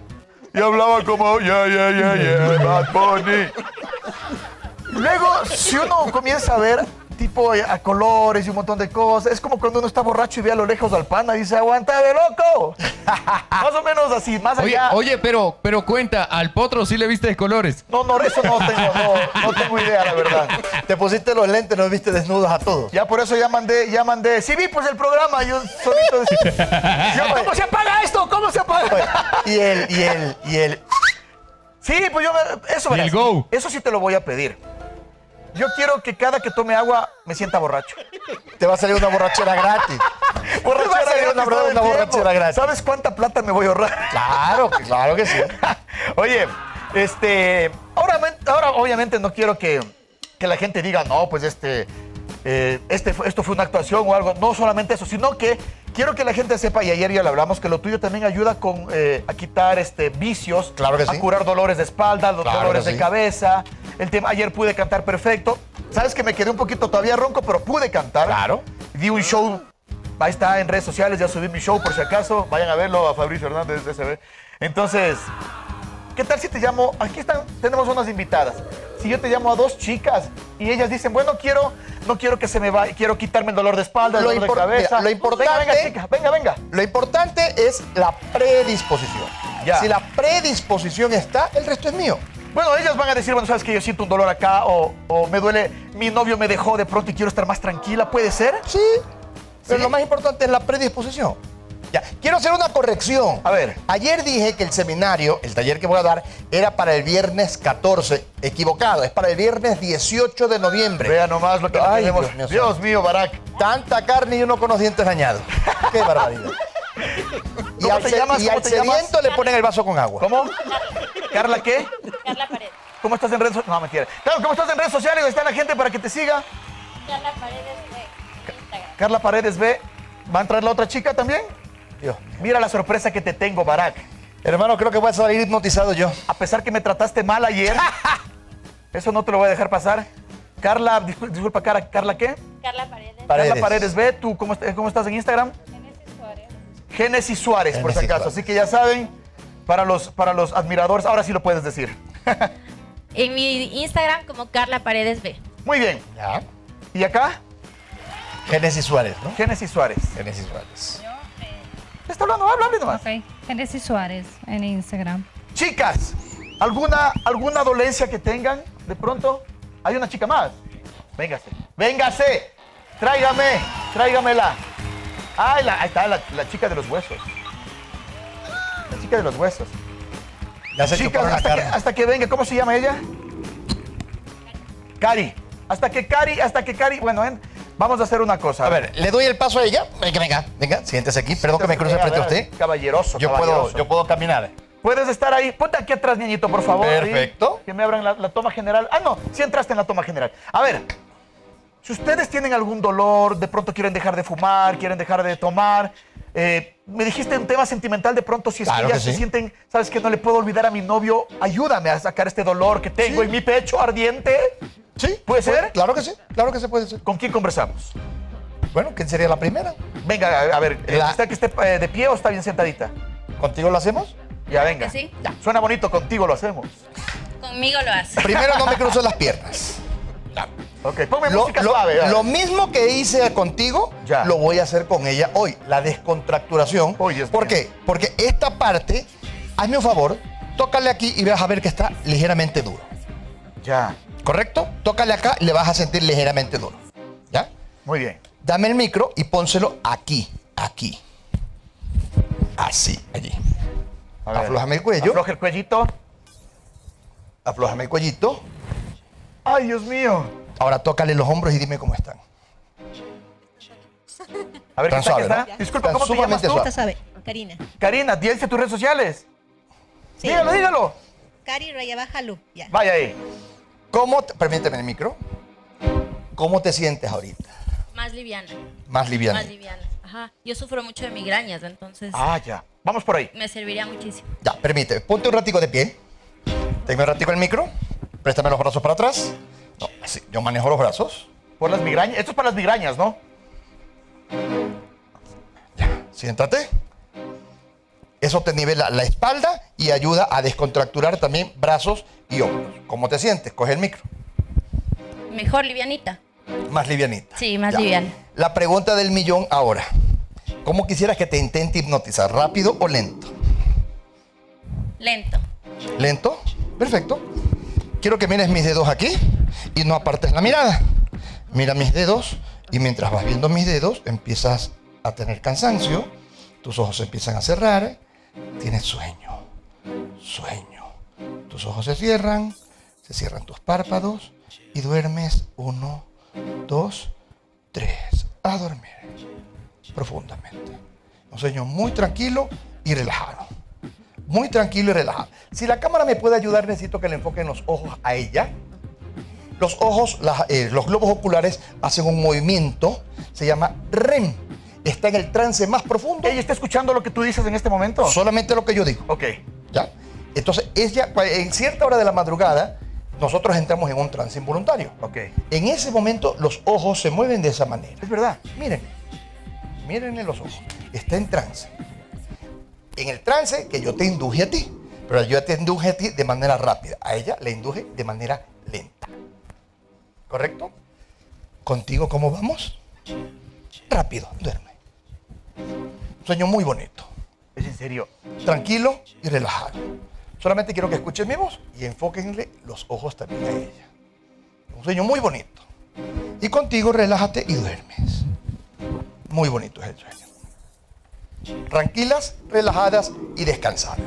Y hablaba como, ya, ya, ya, ya, Bad Bunny. Luego, si uno comienza a ver tipo a colores y un montón de cosas. Es como cuando uno está borracho y ve a lo lejos al pana y dice, aguanta de loco. más o menos así, más allá. Oye, pero, pero cuenta, al potro sí le viste de colores. No, no, eso no tengo, no, no tengo idea, la verdad. Te pusiste los lentes, no viste desnudos a todos. Ya por eso ya mandé, ya mandé. Sí vi pues el programa, yo solito. ¿Cómo se apaga esto? ¿Cómo se apaga? y él, y él, y él. Sí, pues yo eso, el go. eso sí te lo voy a pedir. Yo quiero que cada que tome agua me sienta borracho. Te va a salir una borrachera gratis. borrachera una, una borrachera gratis. ¿Sabes cuánta plata me voy a ahorrar? Claro, claro que sí. Oye, este, ahora, ahora obviamente no quiero que, que la gente diga, no, pues este, eh, este, esto fue una actuación o algo. No solamente eso, sino que quiero que la gente sepa, y ayer ya lo hablamos, que lo tuyo también ayuda con, eh, a quitar este, vicios, claro que a curar dolores de espalda, dolores de cabeza. El tema, ayer pude cantar perfecto. Sabes que me quedé un poquito todavía ronco, pero pude cantar. Claro. Di un show, ahí está en redes sociales, ya subí mi show por si acaso. Vayan a verlo a Fabricio Hernández de SB. Entonces, ¿qué tal si te llamo? Aquí están, tenemos unas invitadas si yo te llamo a dos chicas y ellas dicen, bueno, quiero, no quiero que se me vaya, quiero quitarme el dolor de espalda, el dolor de cabeza. lo importante, venga, venga, chica, venga, venga. Lo importante es la predisposición. Si la predisposición está, el resto es mío. Bueno, ellas van a decir, bueno, sabes que yo siento un dolor acá o, me duele, mi novio me dejó de pronto y quiero estar más tranquila, ¿puede ser? Sí. Pero lo más importante es la predisposición. Ya, quiero hacer una corrección. A ver. Ayer dije que el seminario, el taller que voy a dar, era para el viernes 14. Equivocado, es para el viernes 18 de noviembre. Vea nomás lo que tenemos. Dios mío, Barak. Tanta carne y uno con los dientes dañados. Qué barbaridad. y al, te llamas, y al sediento le ponen el vaso con agua. ¿Cómo? ¿Carla qué? Carla Paredes. ¿Cómo estás en redes sociales? No, mentira. Claro, ¿cómo estás en redes sociales? ¿Dónde está la gente para que te siga? Carla Paredes B. Carla Paredes B. ¿Va a entrar la otra chica también? Mira la sorpresa que te tengo, Barack. Hermano, creo que voy a salir hipnotizado yo. A pesar que me trataste mal ayer, eso no te lo voy a dejar pasar. Carla, disculpa, Carla, ¿Carla qué? Carla Paredes. Carla Paredes B, ¿tú cómo, cómo estás en Instagram? Génesis Suárez. Génesis Suárez, por si acaso. Así que ya saben, para los, para los admiradores, ahora sí lo puedes decir. en mi Instagram como Carla Paredes B. Muy bien. ¿Ya? ¿Y acá? Génesis Suárez, ¿no? Génesis Suárez. Génesis Suárez está hablando? Háblale nomás. Ok, Genesis Suárez en Instagram. Chicas, ¿alguna, ¿alguna dolencia que tengan de pronto? Hay una chica más. Véngase, véngase. Tráigame, tráigamela. ahí está la, chica de los huesos. La chica de los huesos. Ya Chicas, hasta que, hasta que venga, ¿cómo se llama ella? Cari. Hasta que Cari, hasta que Cari, bueno, Vamos a hacer una cosa. A ver, le doy el paso a ella. Venga, venga, venga, siéntese aquí. Perdón que me cruce frente a usted. Caballeroso, yo Puedo, yo puedo caminar. Puedes estar ahí. Ponte aquí atrás, niñito, por favor. Perfecto. que me abran la, toma general. Ah, no, sí entraste en la toma general. A ver, Si ustedes tienen algún dolor, de pronto quieren dejar de fumar, quieren dejar de tomar, eh, me dijiste un tema sentimental, de pronto si es que ya se sienten, sabes que no le puedo olvidar a mi novio, ayúdame a sacar este dolor que tengo en mi pecho ardiente. Sí. ¿Puede ser? Claro que sí, claro que se puede ser. ¿Con quién conversamos? Bueno, ¿quién sería la primera? Venga, a, ver, ¿está que esté eh, de pie o está bien sentadita? ¿Contigo lo hacemos? Ya, venga. Sí. Suena bonito, contigo lo hacemos. Conmigo lo hace. Primero no me cruzo las piernas. Ok, ponme lo, música suave. Lo mismo que hice contigo, ya. lo voy a hacer con ella hoy. La descontracturación. ¿Por qué? Porque esta parte, hazme un favor, tócale aquí y vas a ver que está ligeramente duro. Ya. ¿Correcto? Tócale acá y le vas a sentir ligeramente duro. ¿Ya? Muy bien. Dame el micro y pónselo aquí, aquí. Así, allí. Aflójame el cuello. Afloja el cuellito. Aflójame el cuellito. Ay, Dios mío. Ahora tócale los hombros y dime cómo están. A ver, ¿qué está, está? Disculpa, ¿cómo te llamas tú? Sabe. Karina. Karina, ¿tienes tus redes sociales? Sí. Dígalo, dígalo. Cari Raya Ya. Vaya ahí. ¿Cómo te, permíteme el micro. ¿Cómo te sientes ahorita? Más liviana. Más liviana. Más liviana. Ajá. Yo sufro mucho de migrañas, entonces. Ah, ya. Vamos por ahí. Me serviría muchísimo. Ya, permíteme. Ponte un ratico de pie. Tengo un ratico el micro. Préstame los brazos para atrás. No, así. Yo manejo los brazos. Por las migrañas. Esto es para las migrañas, ¿no? Ya. Siéntate. Eso te nivela la espalda y ayuda a descontracturar también brazos y hombros. ¿Cómo te sientes? Coge el micro. Mejor livianita. Más livianita. Sí, más liviana. La pregunta del millón ahora. ¿Cómo quisieras que te intente hipnotizar? ¿Rápido o lento? Lento. ¿Lento? Perfecto. Quiero que mires mis dedos aquí y no apartes la mirada. Mira mis dedos y mientras vas viendo mis dedos empiezas a tener cansancio, tus ojos se empiezan a cerrar, tienes sueño, sueño. Tus ojos se cierran, se cierran tus párpados y duermes uno, dos, tres. A dormir profundamente. Un sueño muy tranquilo y relajado. Muy tranquilo y relajado. Si la cámara me puede ayudar, necesito que le enfoquen los ojos a ella. Los ojos, eh, los globos oculares hacen un movimiento, se llama REM. Está en el trance más profundo. ¿Ella está escuchando lo que tú dices en este momento? Solamente lo que yo digo. Ok. ¿Ya? Entonces, ella, en cierta hora de la madrugada, nosotros entramos en un trance involuntario. Ok. En ese momento, los ojos se mueven de esa manera. Es verdad. Miren, miren en los ojos. Está en trance. En el trance que yo te induje a ti. Pero yo te induje a ti de manera rápida. A ella le induje de manera lenta. ¿Correcto? ¿Contigo cómo vamos? Rápido, duerme. Sueño muy bonito. ¿Es en serio? Tranquilo y relajado. Solamente quiero que escuchen mi voz y enfóquenle los ojos también a ella. Un sueño muy bonito. Y contigo relájate y duermes. Muy bonito es el sueño. Tranquilas, relajadas y descansadas.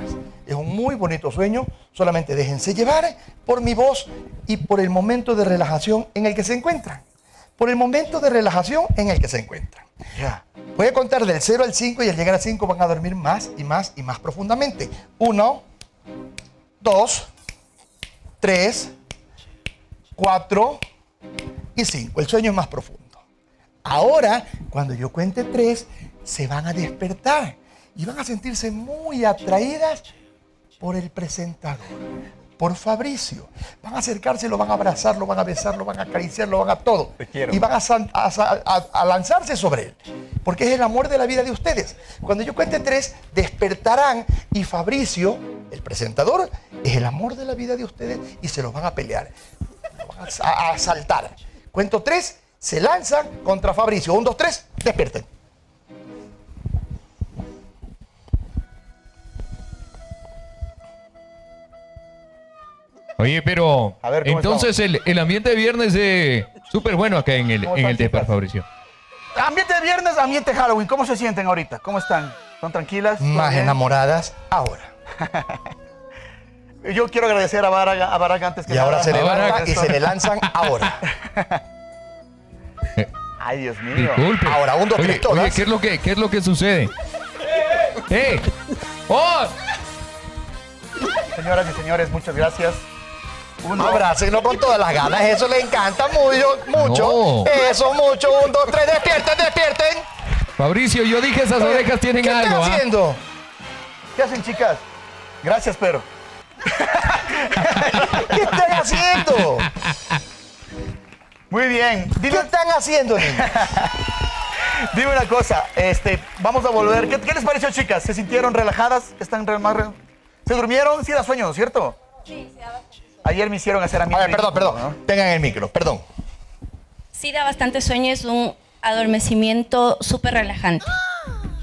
Es un muy bonito sueño. Solamente déjense llevar por mi voz y por el momento de relajación en el que se encuentran. Por el momento de relajación en el que se encuentran. Ya. Voy a contar del 0 al 5 y al llegar al 5 van a dormir más y más y más profundamente. 1, 2, 3, 4 y 5. El sueño es más profundo. Ahora, cuando yo cuente 3, se van a despertar y van a sentirse muy atraídas por el presentador, por Fabricio. Van a acercarse, lo van a abrazar, lo van a besar, lo van a acariciar, lo van a todo. Y van a, lanzarse sobre él. Porque es el amor de la vida de ustedes. Cuando yo cuente tres, despertarán y Fabricio, el presentador, es el amor de la vida de ustedes y se los van a pelear. Lo van a, asaltar. Cuento tres, se lanzan contra Fabricio. Un, dos, tres, despierten. Oye, pero entonces el, ambiente de viernes es súper bueno acá en el, en el Fabricio. Ambiente de viernes, ambiente Halloween. ¿Cómo se sienten ahorita? ¿Cómo están? ¿Están tranquilas? Más enamoradas ahora. Yo quiero agradecer a Baraga, a antes que Y ahora se levantan y se le lanzan ahora. Ay, Dios mío. Disculpe. Ahora, un, dos, oye, Oye, ¿qué es lo que, qué es lo que sucede? ¡Eh! ¡Oh! Señoras y señores, muchas gracias. Uno. Abrácenlo con todas las ganas. Eso le encanta mucho, mucho. Eso, mucho. Un, dos, tres. Despierten, despierten. Fabricio, yo dije esas orejas tienen algo. ¿Qué están ¿ah? haciendo? ¿Qué hacen, chicas? Gracias, pero. ¿Qué están haciendo? Muy bien. ¿Qué están haciendo, niños? Dime una cosa, este, vamos a volver. ¿Qué, les pareció, chicas? ¿Se sintieron relajadas? ¿Están más ¿Se durmieron? Sí da sueño, ¿cierto? Sí, sí da bastante Ayer me hicieron hacer a mí. A ver, perdón, perdón. Tengan el micro, perdón. Sí da bastante sueño, es un adormecimiento súper relajante.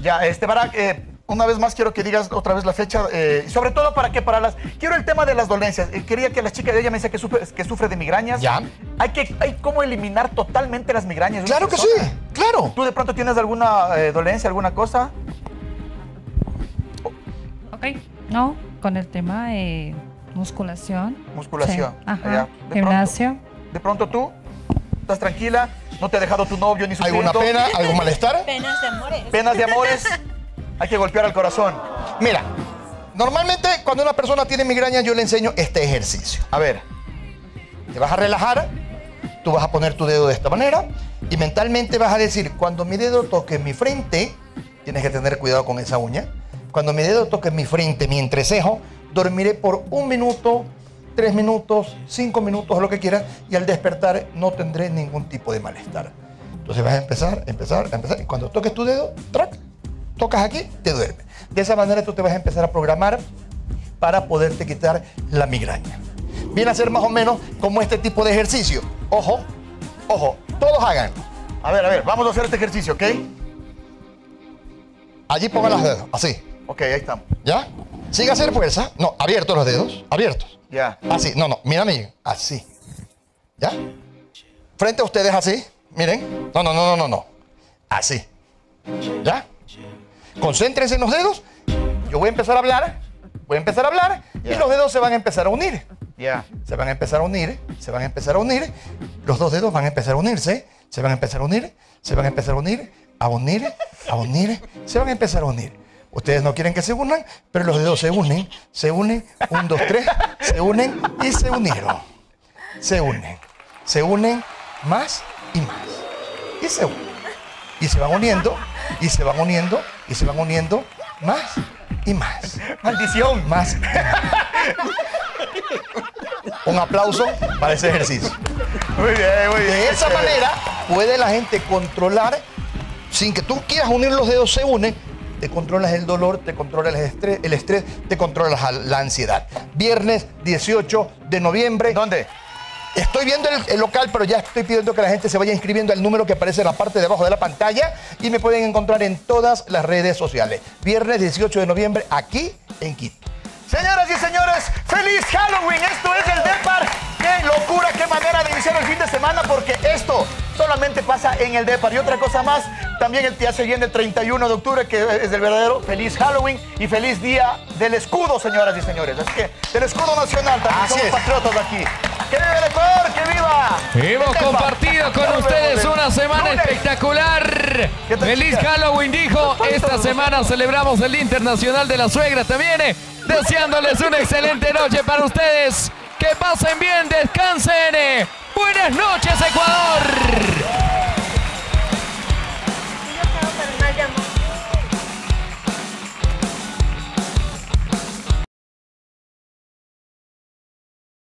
Ya, este, para, eh, una vez más quiero que digas otra vez la fecha, eh, sobre todo para que para las... Quiero el tema de las dolencias. Eh, quería que la chica de ella me decía que sufre, que sufre de migrañas. Ya. Hay que, hay cómo eliminar totalmente las migrañas. Claro que sí, claro. ¿Tú de pronto tienes alguna eh, dolencia, alguna cosa? Ok, no, con el tema de musculación. Musculación. Ajá. Gimnasio. ¿De pronto tú? ¿Estás tranquila? ¿No te ha dejado tu novio ni su ¿Alguna pena? ¿Algún malestar? Penas de amores. Penas de amores. Hay que golpear al corazón. Mira, normalmente cuando una persona tiene migraña yo le enseño este ejercicio. A ver, te vas a relajar, tú vas a poner tu dedo de esta manera y mentalmente vas a decir, cuando mi dedo toque mi frente, tienes que tener cuidado con esa uña, cuando mi dedo toque mi frente, mi entrecejo, dormiré por un minuto, tres minutos, cinco minutos, lo que quieras, y al despertar no tendré ningún tipo de malestar. Entonces vas a empezar, empezar, empezar, y cuando toques tu dedo, track, tocas aquí, te duermes. De esa manera tú te vas a empezar a programar para poderte quitar la migraña. Viene a ser más o menos como este tipo de ejercicio. Ojo, ojo, todos hagan. A ver, a ver, vamos a hacer este ejercicio, ¿ok? Allí pongan los dedos, así. Ok, ahí estamos. ¿Ya? Sigue a hacer fuerza. No, abiertos los dedos, abiertos. Ya. Así, no, no, mira mí, así. ¿Ya? Frente a ustedes así, miren. No, no, no, no, no, no. Así. ¿Ya? Concéntrense en los dedos. Yo voy a empezar a hablar. Voy a empezar a hablar y los dedos se van a empezar a unir. Ya. Se van a empezar a unir, se van a empezar a unir. Los dos dedos van a empezar a unirse, se van a empezar a unir, se van a empezar a unir, a unir, a unir, se van a empezar a unir. Ustedes no quieren que se unan, pero los dedos se unen, se unen, un, dos, tres, se unen y se unieron. Se unen, se unen más y más. Y se unen. Y se van uniendo, y se van uniendo, y se van uniendo más y más. Maldición. Más. Un aplauso para ese ejercicio. Muy bien, muy bien. De esa manera puede la gente controlar, sin que tú quieras unir los dedos, se unen, te controlas el dolor, te controlas el estrés, el estrés te controlas la ansiedad. Viernes 18 de noviembre. ¿Dónde? Estoy viendo el, local, pero ya estoy pidiendo que la gente se vaya inscribiendo al número que aparece en la parte de abajo de la pantalla y me pueden encontrar en todas las redes sociales. Viernes 18 de noviembre aquí en Quito. Señoras y señores, feliz Halloween. Esto es el Depar. Qué locura, qué manera de iniciar el fin de semana porque esto solamente pasa en el Depar. Y otra cosa más, también el día se viene el 31 de octubre, que es el verdadero feliz Halloween y feliz día del escudo, señoras y señores. Así que del escudo nacional, también somos patriotas aquí. ¡Que viva el Ecuador! ¡Que viva! Hemos compartido con ustedes una semana espectacular. Feliz Halloween, dijo. Esta semana celebramos el Internacional de la Suegra también. Eh. Deseándoles una excelente noche para ustedes. Que pasen bien, descansen. Eh. Buenas noches, Ecuador.